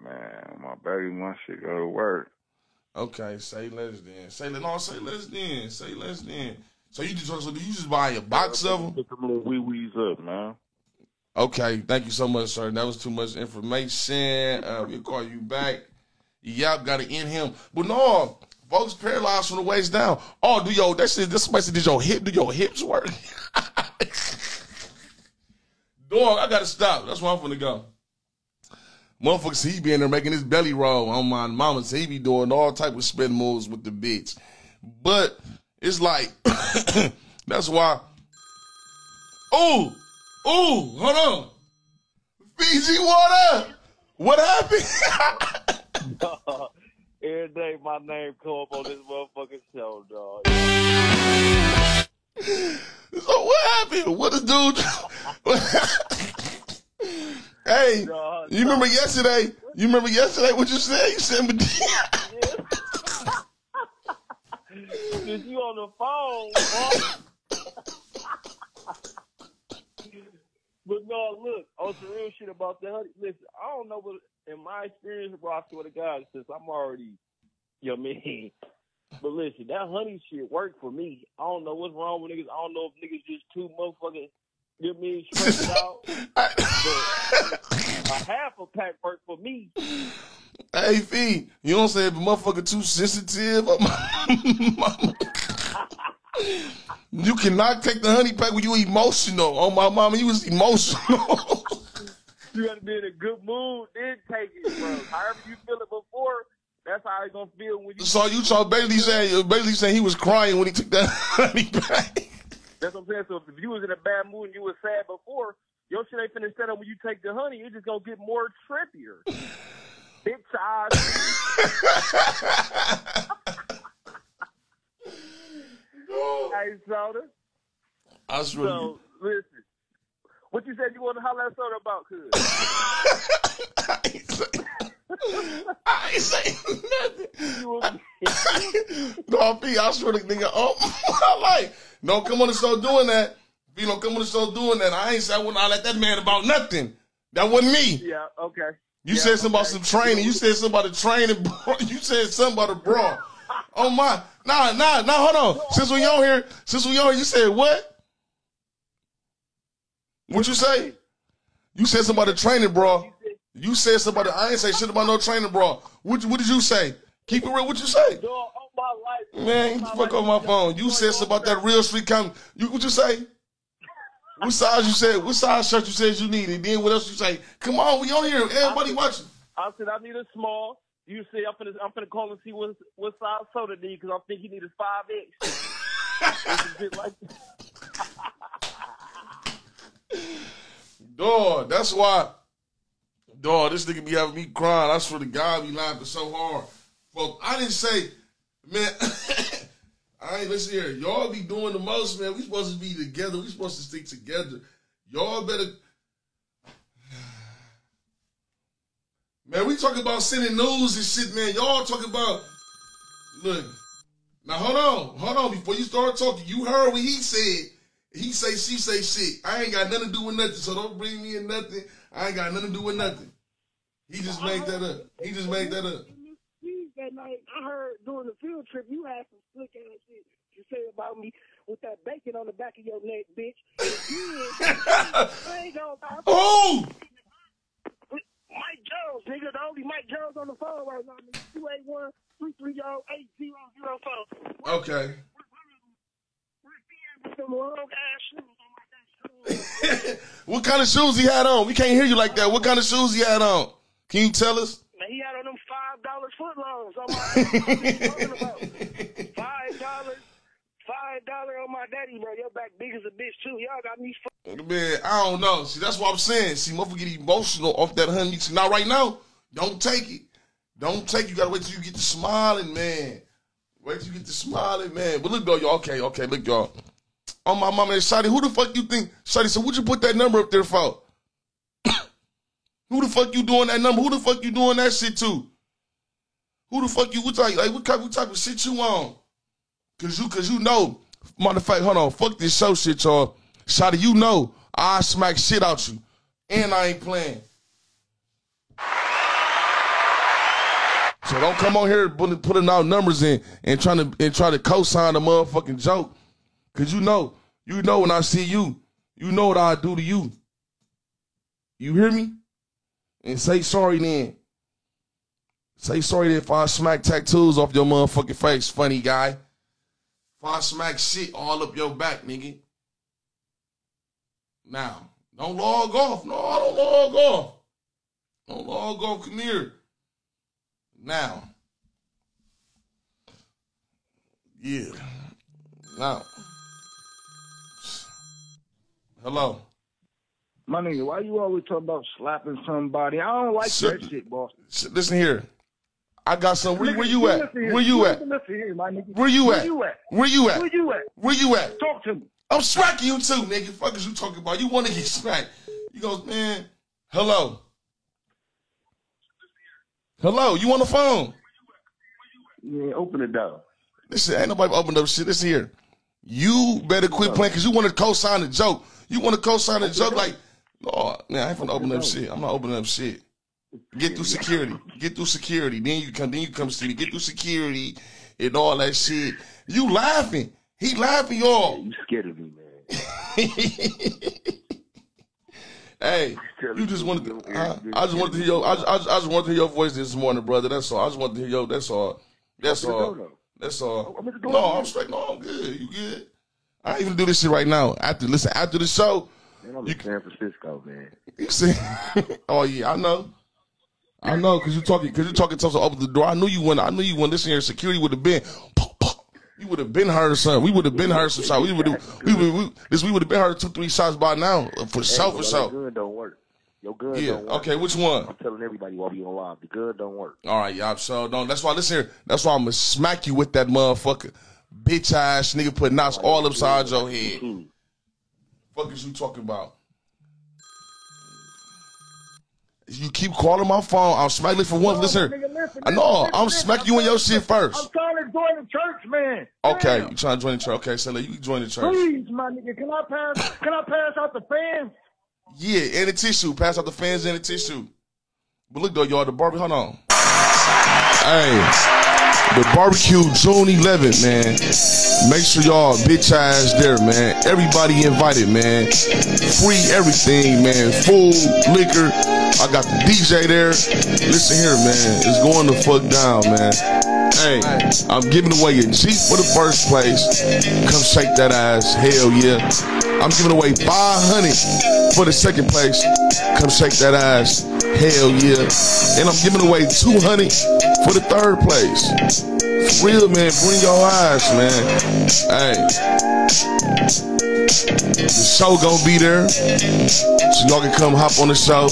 Man, my baby must shit go to work. Okay, say less then. Say less. No, say less then. Say less then. So you just so you just buy a box of them? Pick them little wee wees up, man. Okay, thank you so much, sir. That was too much information. Uh, we'll call you back. Y'all got to end him. But no, folks paralyzed from the waist down. Oh, do yo, that shit? This somebody said, did your hip? Do your hips work? Dog, I gotta stop. That's where I'm gonna go. Motherfuckers, he be in there making his belly roll on my mama. So he be doing all type of spin moves with the bitch. But it's like that's why. Oh, oh, hold on. Fiji water. What happened? Every day my name come up on this motherfucking show, dog. so what happened? What is dude? hey, Dog, you remember yesterday? You remember yesterday what you said? You said. Since you on the phone. But no, look, on some real shit about the honey. Listen, I don't know what, in my experience, bro, I swear to God, since I'm already, you know what I mean? But listen, that honey shit worked for me. I don't know what's wrong with niggas. I don't know if niggas just too motherfucking, you know what I mean, stressed out. A half a pack worked for me. Hey, Fee, you don't say if a motherfucker too sensitive. you cannot take the honey pack when you emotional. Oh, my mama, you was emotional. You gotta be in a good mood, then take it, bro. However you feel it before, that's how you gonna feel when you. so you saw basically saying, basically saying he was crying when he took that honey pack. That's what I'm saying. So if you was in a bad mood and you was sad before, your shit ain't finna set up when you take the honey. It's just gonna get more trippier. Big size. Hey, soda. I swear to So listen, what you said you want to holler at soda about? Cause I ain't say, I ain't say nothing. you no, I swear to nigga, oh, I like, don't come on and start doing that. P, don't come on and start doing that. I ain't say I wouldn't holler at that man about nothing. That wasn't me. yeah, okay. You Yeah, said something about some training. You said something about the training, bro. You said something about a bra. Oh my, nah, nah, nah. Hold on. Since we on here, since we on here, you said what? What you say? You said something about the training bro. You said somebody. I ain't say shit about no training bro. What, what did you say? Keep it real. What you say? Dog, on my life. Man, fuck off my phone. You said something about that real street com. You what you say? What size you said? What size shirt you said you needed? Then what else you say? Come on, we on here. Everybody watching. I said I need a small. You say I'm finna I'm finna call and see what what size soda need because I think he need a five X. like Dog, that's why. Dog, this nigga be having me crying. I swear to God, be laughing so hard. Well, I didn't say, man. I ain't listen here. Y'all be doing the most, man. We supposed to be together. We supposed to stick together. Y'all better. Man, we talk about sending news and shit, man. Y'all talking about. Look, now hold on, hold on. Before you start talking, you heard what he said. He say, she say shit. I ain't got nothing to do with nothing, so don't bring me in nothing. I ain't got nothing to do with nothing. He just made that up. He just made that up. That night, I heard during the field trip, you had some slick ass shit to say about me with that bacon on the back of your neck, bitch. I ain't gonna lie. Oh! Mike Jones, nigga, the only Mike Jones on the phone right now, nigga. 281 330 8004. Okay. Some long ass shoes on my gosh. what kind of shoes he had on? We can't hear you like that. What kind of shoes he had on? Can you tell us? Man, he had on them five dollar foot longs on Dollar on my daddy, bro. Your back big as a bitch too. Y'all got me f- Man, I don't know. See, that's what I'm saying. See, motherfucker get emotional off that honey. See, now right now, don't take it. Don't take it. You gotta wait till you get to smiling, man. Wait till you get to smiling, man. But look though, y'all. Okay, okay, look, y'all. On my mama and Shotty, who the fuck you think? Shotty said, what'd you put that number up there for? who the fuck you doing that number? Who the fuck you doing that shit to? Who the fuck you? What type, like, what type, what type of shit you on? Cause you, cause you know, fact, hold on, fuck this show shit, y'all. Shotty, you know, I smack shit out you, and I ain't playing. So don't come on here putting, putting out numbers in and trying to and try to co-sign a motherfucking joke, cause you know, you know when I see you, you know what I do to you. You hear me? And say sorry then. Say sorry then if I smack tattoos off your motherfucking face, funny guy. I smack shit all up your back, nigga. Now, don't log off. No, don't log off. Don't log off. Come here. Now. Yeah. Now. Hello. My nigga, why you always talk about slapping somebody? I don't like that shit, boss. Listen here. I got some. Where, where you at? Where you at? Listen here, my. Where you Where at? you at? Where you at? Where you at? Where you at? Talk to me. I'm smacking you too, nigga. Fuck is you talking about? You want to get smacked? You goes, man. Hello. Hello. You on the phone? Yeah, open the door. Listen, ain't nobody opened up shit. This here. You better quit playing because you want to co-sign a joke. You want to co-sign a joke like, oh, man, I ain't gonna open up shit. I'm not opening up shit. Get through security. Get through security. Then you come. Then you come see me. Get through security and all that shit. You laughing? He laughing, y'all. You scared of me, man. Hey, you just wanted to, I, uh, I just wanted to hear your, I, just- I, just- I just wanted to hear your voice this morning, brother. That's all. I just wanted to hear your, that's all. That's all. That's all. Oh, Go No. I'm straight. No, I'm good. You good? I ain't even do this shit right now. After listen, after the show, Man, I'm in San Francisco, man. you see? oh yeah, I know. I know, cause you're talking, cause you're talking to us open the door. I knew you when I knew you when this here security would have been. You would have been heard something. We would have been heard some shots. We would have, we would, we, this, we would have been heard two, three shots by now, uh, for sure, for Your sure. gun don't work. Your gun Yeah. don't work. Okay, which one? I'm telling everybody while we on live, the gun don't work. All right, y'all. So don't. That's why. Listen here. That's why I'm gonna smack you with that motherfucker, bitch ass nigga. Put knots all upside your head. Fuck is you talking about? You keep calling my phone. I'm smacking for one. Listen, Nigga, here. listen, I know. I'm smacking you in your shit first. I'm trying to join the church, man. Okay, Damn. you trying to join the church? Okay, so you can join the church. Please, my nigga, can I pass? Can I pass out the fans? Yeah, and the tissue. Pass out the fans and the tissue. But look though, y'all, the barbecue. Hold on. Hey, the barbecue June 11th, man. Make sure y'all bitch ass there, man. Everybody invited, man. Free everything, man. Food, liquor. I got the DJ there. Listen here, man. It's going the fuck down, man. Hey, I'm giving away a Jeep for the first place. Come shake that ass. Hell yeah. I'm giving away 500 for the second place. Come shake that ass. Hell yeah. And I'm giving away 200 for the third place. For real, man. Bring your eyes, man. Hey. The show gonna be there. So y'all can come hop on the show.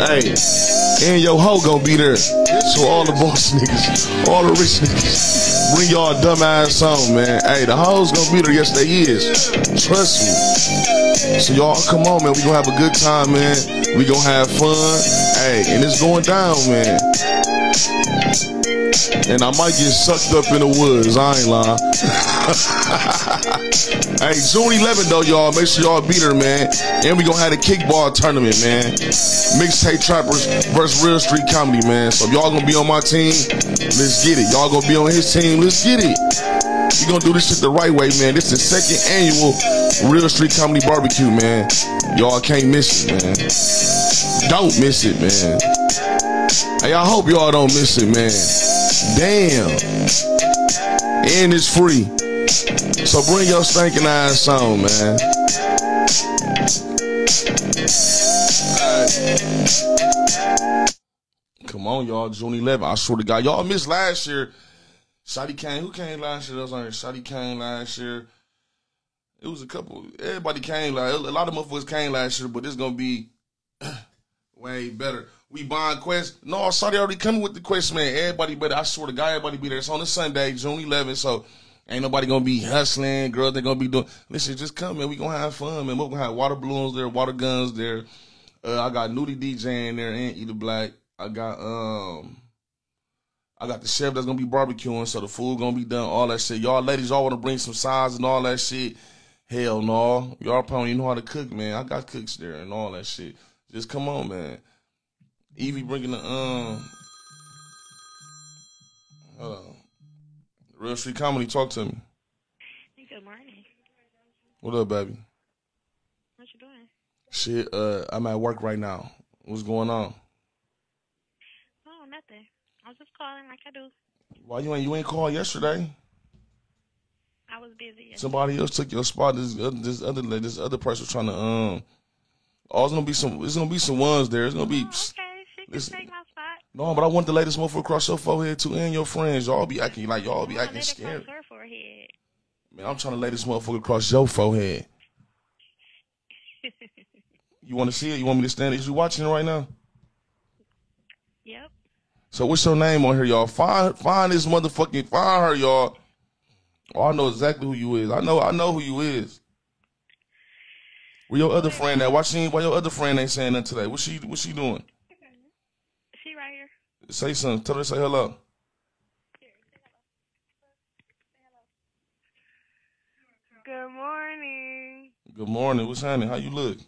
Hey. And your hoe gonna be there. So all the boss niggas, all the rich niggas, bring y'all dumb ass on, man. Hey, the hoes gonna be there. Yes, they is. Trust me. So y'all come on, man. We gonna have a good time, man. We gonna have fun. Hey, and it's going down, man. And I might get sucked up in the woods. I ain't lying. hey, June 11th though, y'all. Make sure y'all be there, man. And we gonna have a kickball tournament, man. Mixtape trappers versus Real Street Comedy, man. So if y'all gonna be on my team, let's get it. Y'all gonna be on his team, let's get it. We gonna do this shit the right way, man. This is the second annual Real Street Comedy Barbecue, man. Y'all can't miss it, man. Don't miss it, man. Hey, I hope y'all don't miss it, man. Damn. And it's free. So bring your stinking ass on, man. Come on, y'all. June 11. I swear to God, y'all missed last year. Shotty came. Who came last year? That was on here. Shotty came last year. It was a couple. Everybody came. Like a lot of motherfuckers came last year, but it's gonna be way better. We buying quest. No, Shotty already coming with the quest, man. Everybody better. I swear to God, everybody be there. It's on a Sunday, June 11th. So ain't nobody gonna be hustling. Girls, they gonna be doing. Listen, just come, man. We gonna have fun, man. We gonna have water balloons there, water guns there. Uh, I got Nudie DJ in there and Eater Black. I got um. I got the chef that's gonna be barbecuing, so the food gonna be done, all that shit. Y'all ladies, y'all wanna bring some sides and all that shit. Hell no. Y'all probably know how to cook, man. I got cooks there and all that shit. Just come on, man. Evie bringing the um hold on. Real Street Comedy, talk to me. Good morning. What up, baby? What you doing? Shit, uh, I'm at work right now. What's going on? Oh, nothing. I was just calling like I do. Why you ain't you ain't called yesterday? I was busy. Yesterday. Somebody else took your spot. This other this other this other person trying to um. Oh, it's gonna be some. It's gonna be some ones there. It's gonna be. Oh, okay, she can take my. No, but I want the latest motherfucker across your forehead too, and your friends. Y'all be acting like y'all be acting scared. her forehead. Man, I'm trying to lay this motherfucker across your forehead. You want to see it? You want me to stand? Is you watching it right now? Yep. So what's your name on here, y'all? Find find this motherfucking find her, y'all. Oh, I know exactly who you is. I know I know who you is. Where your other friend at? Why she why your other friend ain't saying nothing today? What she what she doing? She right here. Say something. Tell her to say hello. Good morning. Good morning. What's happening? How you look?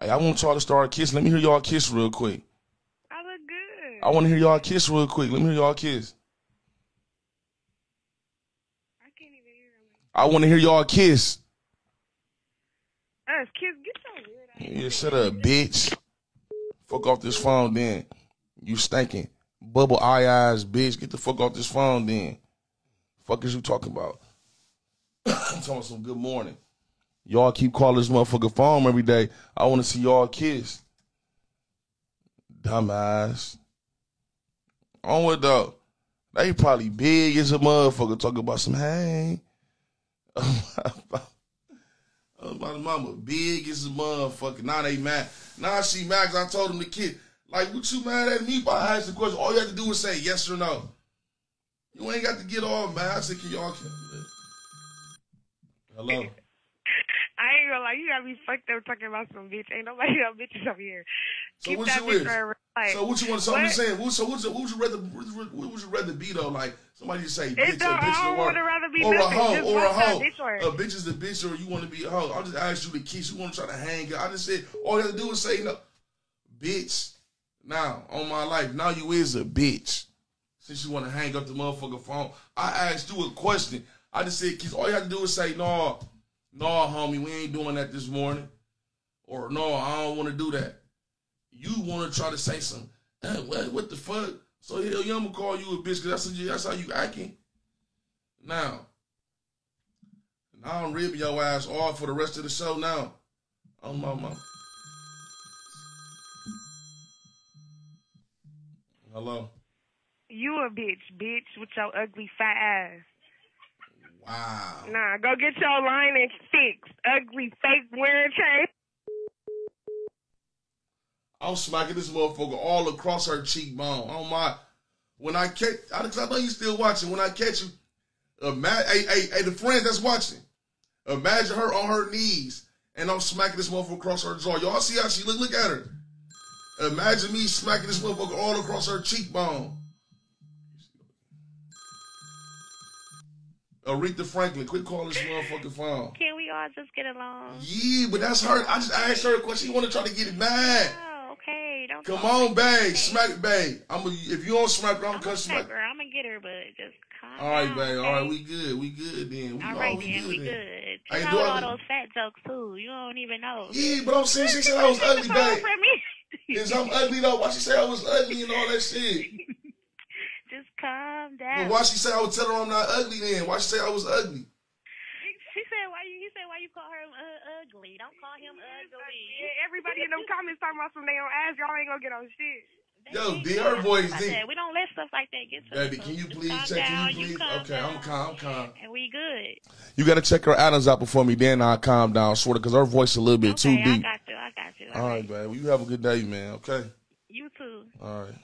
Hey, I want y'all to start kissing. Let me hear y'all kiss real quick. I look good. I want to hear y'all kiss real quick. Let me hear y'all kiss. I can't even hear him. I want to hear y'all kiss. Us, kids, get your Yeah, shut up, bitch. Fuck off this phone then. You stinking. Bubble eye eyes, bitch. Get the fuck off this phone then. Fuck is you talking about? I'm talking some good morning. Y'all keep calling this motherfucker phone every day. I want to see y'all kiss. Dumbass. On with though. They probably big as a motherfucker talking about some hey. Oh, my mama big as a motherfucker. Now they mad. Now she mad 'cause I told him the kid. Like, what you mad at me? But I asked the question. All you have to do is say yes or no. You ain't got to get all mad. I said, can y'all... Can Hello? I ain't gonna lie, you got me fucked up talking about some bitch. Ain't nobody no bitches up here. So Keep what you bitch is? for a life. So what you want? So I'm just What? saying. What, so what, what would you rather? What would you- what rather be though? Like somebody just say bitch, a bitch or, rather be or a hoe or a hoe. A bitch is a bitch or you want to be a hoe. I just asked you to kiss. You want to try to hang out. I just said all you have to do is say no, bitch. Now on my life, now you is a bitch. Since you want to hang up the motherfucking phone, I asked you a question. I just said kiss. All you have to do is say no, no, homie. We ain't doing that this morning. Or no, I don't want to do that you want to try to say something. "Eh, what, what the fuck? So hell, yeah, I'm gonna call you a bitch because that's, that's how you acting. Now, now I'm ripping your ass off for the rest of the show. Now, oh my mom. Hello. You a bitch, bitch, with your ugly fat ass. Wow. Nah, go get your line and fixed. Ugly, fake wearing chain. I'm smacking this motherfucker all across her cheekbone. Oh my! When I catch, I, I know you still watching. When I catch you, imagine, hey, hey, hey, the friends that's watching, imagine her on her knees, and I'm smacking this motherfucker across her jaw. Y'all see how she look? Look at her. Imagine me smacking this motherfucker all across her cheekbone. Aretha Franklin, quit calling this motherfucking phone. Can we all just get along? Yeah, but that's her. I just asked her a question. She want to try to get it mad. Don't Come on, babe. Smack it, babe. I'm a, if you don't smack her, I'm I'm gonna smack. her. I'm gonna get her, but just calm All right, babe. All right, we good. We good then. We, All oh, we then. good We then. good. Hey, Chill do out I- all those fat jokes too. You don't even know. Yeah, but I'm saying she said I was ugly, babe. Is I'm ugly though? Why she say I was ugly and all that shit? Just calm down. But why she say I would tell her I'm not ugly then? Why she say I was ugly? She "Why you?" He said, "Why you call her uh, ugly? Don't call him ugly." Yeah, everybody in them comments talking about some they don't ask. Y'all ain't gonna get on shit. Yo, They- D, her voice like deep. We don't let stuff like that get to us. Baby, So can you please calm check? down, Can you please? calm Okay, I'm down, calm. I'm calm. And we good. You gotta check her Adams out before me, then I'll calm down, sort of, because her voice a little bit okay, too deep. I got you. I got you. All right, babe. Well, you have a good day, man. Okay. You too. All right.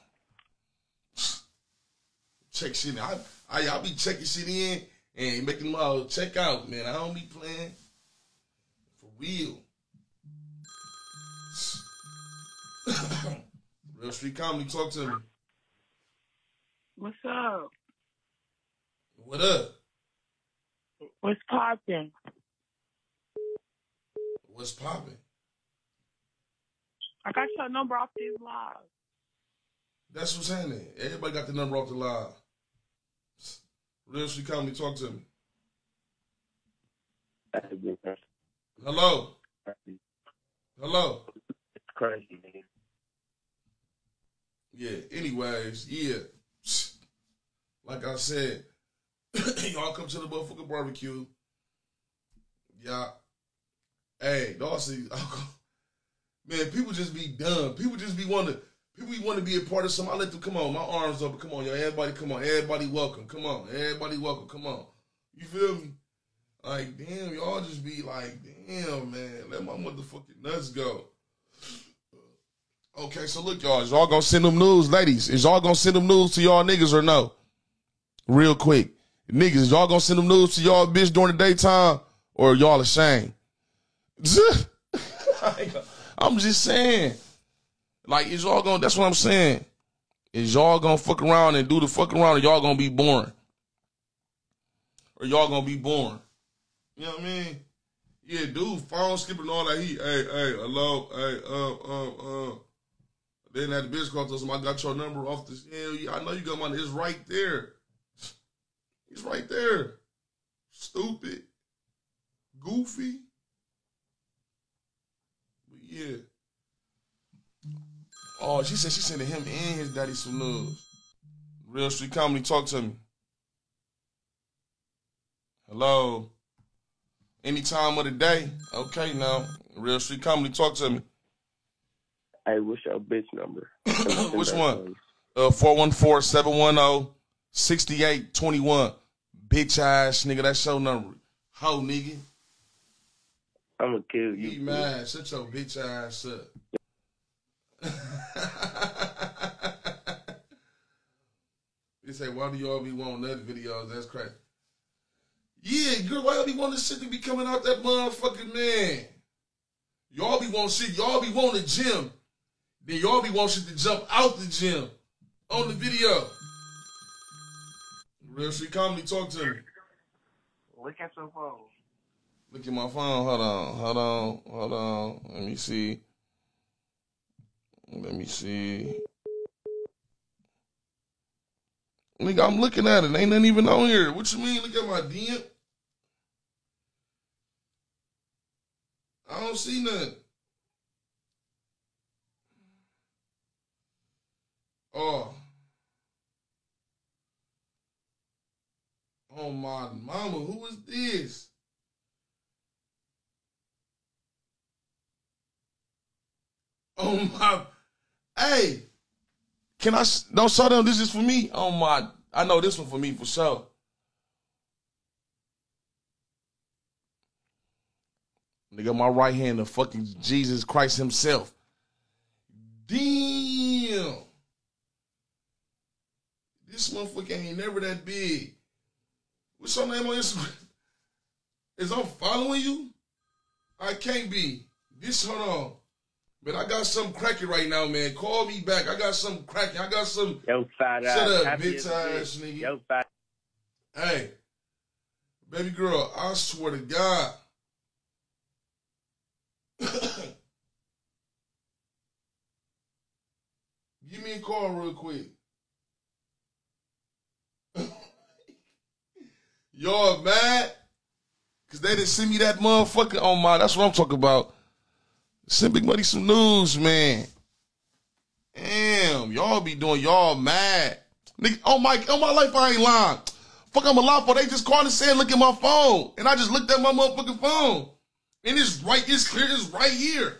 Check shit. I, I I be checking shit in and making them all check out, man. I don't be playing for real. real street comedy. Talk to me. What's up? What up? What's poppin'? What's popping? I got your number off this live. That's what's happening. Everybody got the number off the live. Real street comedy. Talk to me. Hello. Hello. It's crazy, nigga. Yeah. Anyways, yeah. Like I said, y'all come to the motherfucking barbecue. Yeah. Hey, y'all see, man, people just be dumb. People just be want to. People want to be a part of something. I let them come on. My arms up. Come on, yo. Everybody, come on. Everybody, welcome. Come on. Everybody, welcome. Come on. You feel me? Like, damn, y'all just be like, damn, man, let my motherfucking nuts go. Okay, so look, y'all, is y'all gonna send them news, ladies? Is y'all gonna send them news to y'all niggas or no? Real quick. Niggas, is y'all gonna send them news to y'all bitch during the daytime or y'all ashamed? I'm just saying. Like, is y'all gonna, that's what I'm saying. Is y'all gonna fuck around and do the fuck around or y'all gonna be boring? Or y'all gonna be boring? You know what I mean? Yeah, dude, phone skipping all that. He, hey, hey, hello, hey, uh, uh, uh. Then that bitch called us. I got your number off this. Hell yeah, I know you got my. It's right there. It's right there. Stupid, goofy. But Yeah. Oh, she said she sending him and his daddy some love. Real Street Comedy, talk to me. Hello. Any time of the day. Okay, now. Real Street Comedy, talk to me. Hey, what's your bitch number? Which one? Uh, 414-710-6821. Bitch ass nigga, that's your number. Ho nigga. I'm gonna kill You you. mad. Shut your bitch ass up. they say, why do y'all be wanting other videos? That's crazy. Yeah, girl, why y'all be wanting shit to be coming out that motherfucking man? Y'all be wanting shit, y'all be wanting the gym. Then y'all be wanting shit to jump out the gym on the video. Real Street Comedy, talk to me. Look at your phone. Look at my phone. Hold on. Hold on. Hold on. Let me see. Let me see. Nigga, I'm looking at it. Ain't nothing even on here. What you mean? Look at my DM. I don't see nothing. Oh. Oh my mama, who is this? Oh my, hey, can I? Don't show them. This is for me. Oh my, I know this one for me for sure. Nigga, my right hand, the fucking Jesus Christ Himself. Damn, this motherfucker ain't never that big. What's your name on Instagram? Is I'm following you? I can't be. This hold on. Man, I got some cracking right now, man. Call me back. I got some cracking. I got some. Yo, fat Shut ass. up, happy bitch ass nigga. Yo, fat. Hey, baby girl, I swear to God. Give me a call real quick. Y'all mad? Cause they didn't send me that motherfucker on oh, my. That's what I'm talking about. Send Big Money some news, man. Damn, y'all be doing y'all mad. Nigga, on my on my life, I ain't lying. Fuck, I'm a lie for. They just called and said, look at my phone. And I just looked at my motherfucking phone. And it's right, it's clear, it's right here.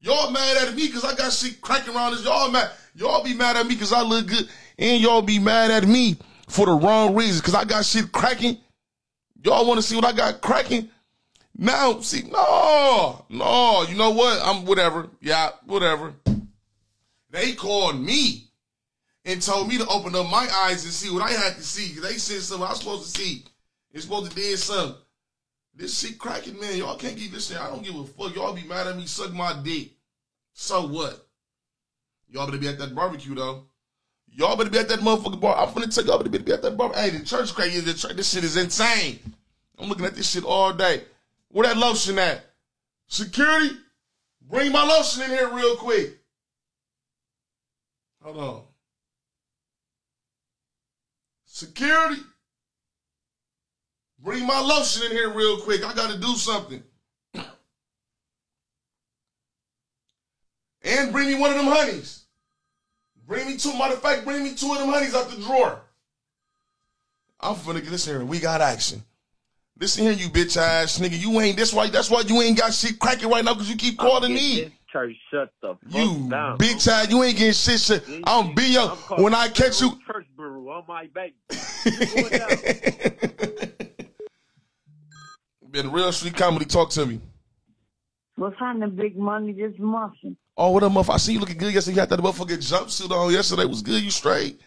Y'all mad at me because I got shit cracking around this. Y'all mad. Y'all be mad at me because I look good. And y'all be mad at me for the wrong reasons because I got shit cracking. Y'all want to see what I got cracking? Now, see, no, no, you know what? I'm whatever. Yeah, whatever. They called me and told me to open up my eyes and see what I had to see. They said something I was supposed to see. It's supposed to did something. This shit cracking, man. Y'all can't keep this shit. I don't give a fuck. Y'all be mad at me, suck my dick. So what? Y'all better be at that barbecue though. Y'all better be at that motherfucking bar. I'm finna tell y'all better be at that bar. Hey, the church crazy. The church, this shit is insane. I'm looking at this shit all day. Where that lotion at? Security, bring my lotion in here real quick. Hold on. Security, bring my lotion in here real quick. I got to do something. And bring me one of them honeys. Bring me two. Matter of fact, bring me two of them honeys out the drawer. I'm finna get this here. We got action. Listen here, you bitch ass nigga. You ain't this why. That's why you ain't got shit cracking right now because you keep calling me. Church shut the fuck You down. bitch ass. You ain't getting shit. shit. I'm be I'm when I catch you. Church brew on my baby. Been real street comedy. Talk to me. What kind of big money this muffin? Oh, what up, motherfucker? I see you looking good yesterday. You had that motherfucking jumpsuit on yesterday. Was good. You straight?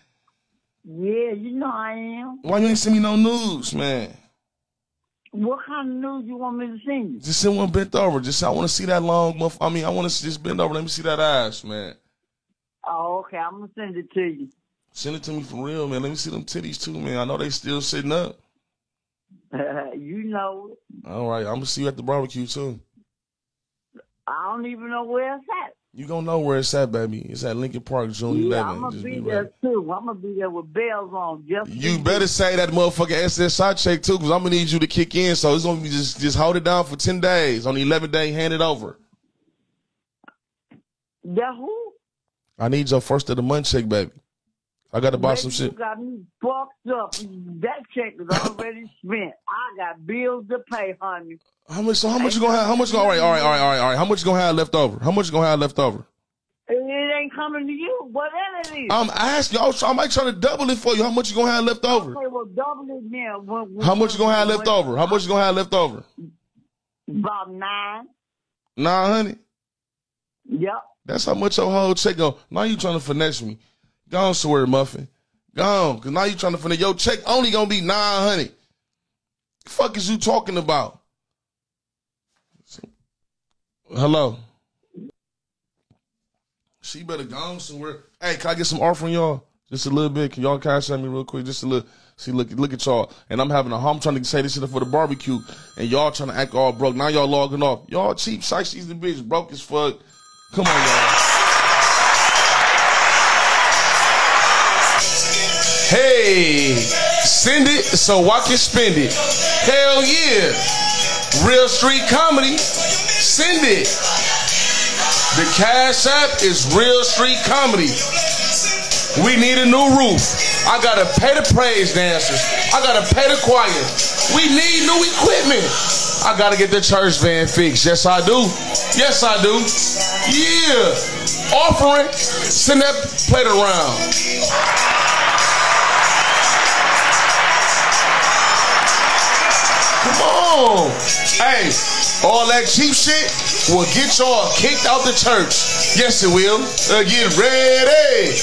Yeah, you know I am. Why you ain't send me no news, man? What kind of news you want me to send you? Just send one bent over. Just I want to see that long. Muff- I mean, I want to just bend over. Let me see that ass, man. Oh, okay, I'm gonna send it to you. Send it to me for real, man. Let me see them titties too, man. I know they still sitting up. you know. All right, I'm gonna see you at the barbecue too. I don't even know where it's at. You gonna know where it's at, baby. It's at Lincoln Park, June Yeah, 11. I'm gonna Just be be there ready. too. I'm gonna be there with bells on. Just You better say that motherfucking SSI check too, because I'm gonna need you to kick in. So it's gonna be just just hold it down for ten days. On the 11th day, hand it over. Who? I need your first of the month check, baby. I got to buy some You shit. got me fucked up. That check is already spent. I got bills to pay, honey. How much? So how much you gonna have? How much? All right, all right, all right, all right, all right. How much you gonna have left over? How much you gonna have left over? It, ain't coming to you, whatever it is. I'm asking. y'all. I might try to double it for you. How much you gonna have left over? Okay, well, double it now. When- when- How much you gonna have left over? How much you gonna have left over? About nine. Nine hundred. Yep. That's how much your whole check go. Now you trying to finesse me. Go on, swear muffin. Go on, cause now you trying to finesse. Your check only gonna be nine hundred. Fuck is you talking about? Hello. She better go on somewhere. Hey, can I get some art from y'all? Just a little bit. Can y'all cash at me real quick? Just a little. See, look, look at y'all. And I'm having a. I'm trying to say this shit for the barbecue, and y'all trying to act all broke. Now y'all logging off. Y'all cheap. She's the bitch broke as fuck. Come on, y'all. Hey, send it so I can spend it. Hell yeah. Real street comedy. Send it. The Cash App is Real Street Comedy. We need a new roof. I gotta pay the praise dancers. I gotta pay the choir. We need new equipment. I gotta get the church van fixed. Yes, I do. Yes, I do. Yeah. Offering. Send that plate around. On. Hey, all that cheap shit will get y'all kicked out the church. Yes, it will. Uh, get ready.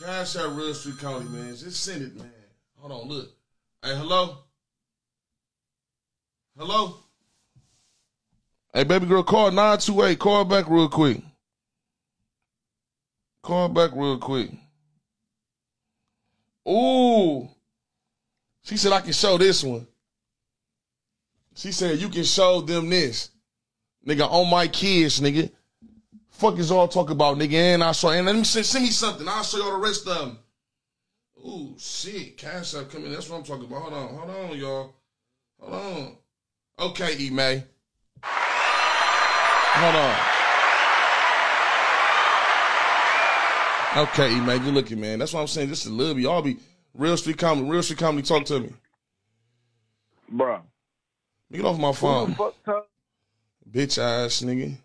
Cash out Real Street Comedy, man. Just send it, man. Hold on, look. Hey, hello? Hello? Hey, baby girl, call 928. Call back real quick. Call back real quick. Ooh. She said I can show this one. She said you can show them this. Nigga, on my kids, nigga. Fuck is all talk about, nigga. And I saw, and let me send, send me something. I'll show y'all the rest of them. Ooh, shit. Cash up coming. That's what I'm talking about. Hold on, hold on, y'all. Hold on. Okay, E May. Hold on. Okay, May, good looking, man. That's what I'm saying. Just a little bit. Y'all be real street comedy. Real street comedy. Talk to me. Bro. Get off my phone. Who the fuck told- Bitch ass nigga.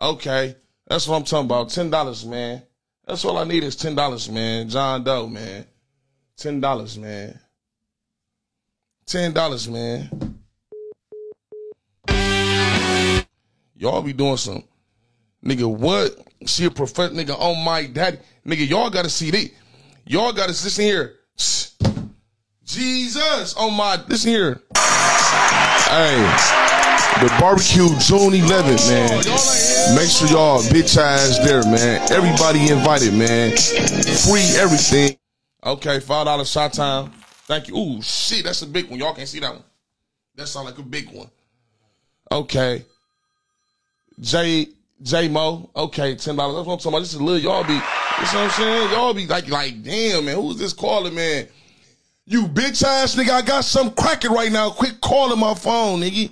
Okay. That's what I'm talking about. Ten dollars, man. That's all I need is ten dollars, man. John Doe, man. Ten dollars, man. Ten dollars, man. Y'all be doing some nigga what? She a professor nigga Oh my daddy. Nigga, y'all gotta see this. Y'all gotta listen here. Jesus Oh my listen here. Hey, the barbecue June 11th, man. Make sure y'all bitch ass there, man. Everybody invited, man. Free everything. Okay, five dollar shot time. Thank you. Ooh, shit, that's a big one. Y'all can't see that one. That sound like a big one. Okay. J J Mo. Okay, ten dollars. That's what I'm talking about. This is a little y'all be. You know what I'm saying? Y'all be like, like, damn, man. Who's this calling, man? You bitch ass nigga. I got some cracking right now. Quit calling my phone, nigga.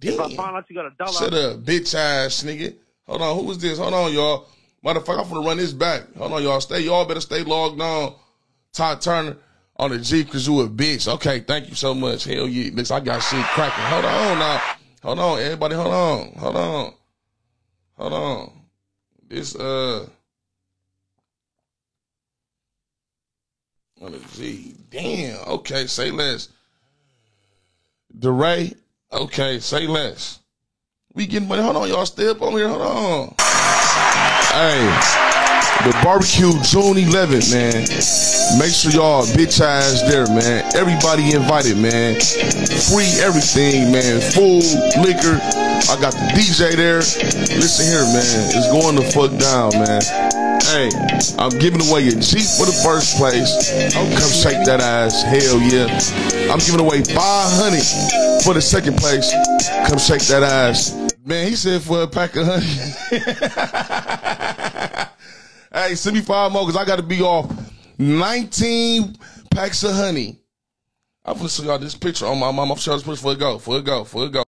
If I Damn. find out you got a dollar, Shut up, bitch ass nigga. Hold on, who is this? Hold on, y'all. Motherfucker, I'm gonna run this back. Hold on, y'all. Stay, y'all better stay logged on. Todd Turner on the G cause you a bitch. Okay, thank you so much. Hell yeah. Listen, I got shit cracking. Hold on now. Hold on, everybody, hold on. Hold on. Hold on. This uh on the G. Damn. Okay, say less. DeRay. Okay, say less. We getting money. Hold on, y'all. Stay up on here. Hold on. Hey, the barbecue June 11th, man. Make sure y'all bitch ass there, man. Everybody invited, man. Free everything, man. Food, liquor. I got the DJ there. Listen here, man. It's going the fuck down, man. Hey, I'm giving away a Jeep for the first place. Come shake that ass. Hell yeah. I'm giving away 500 for the second place. Come shake that ass. Man, he said for a pack of honey. hey, send me five more because I got to be off 19 packs of honey. I'm gonna show y'all this picture on my mom. I'm gonna show this picture for a go, for a go, for it go.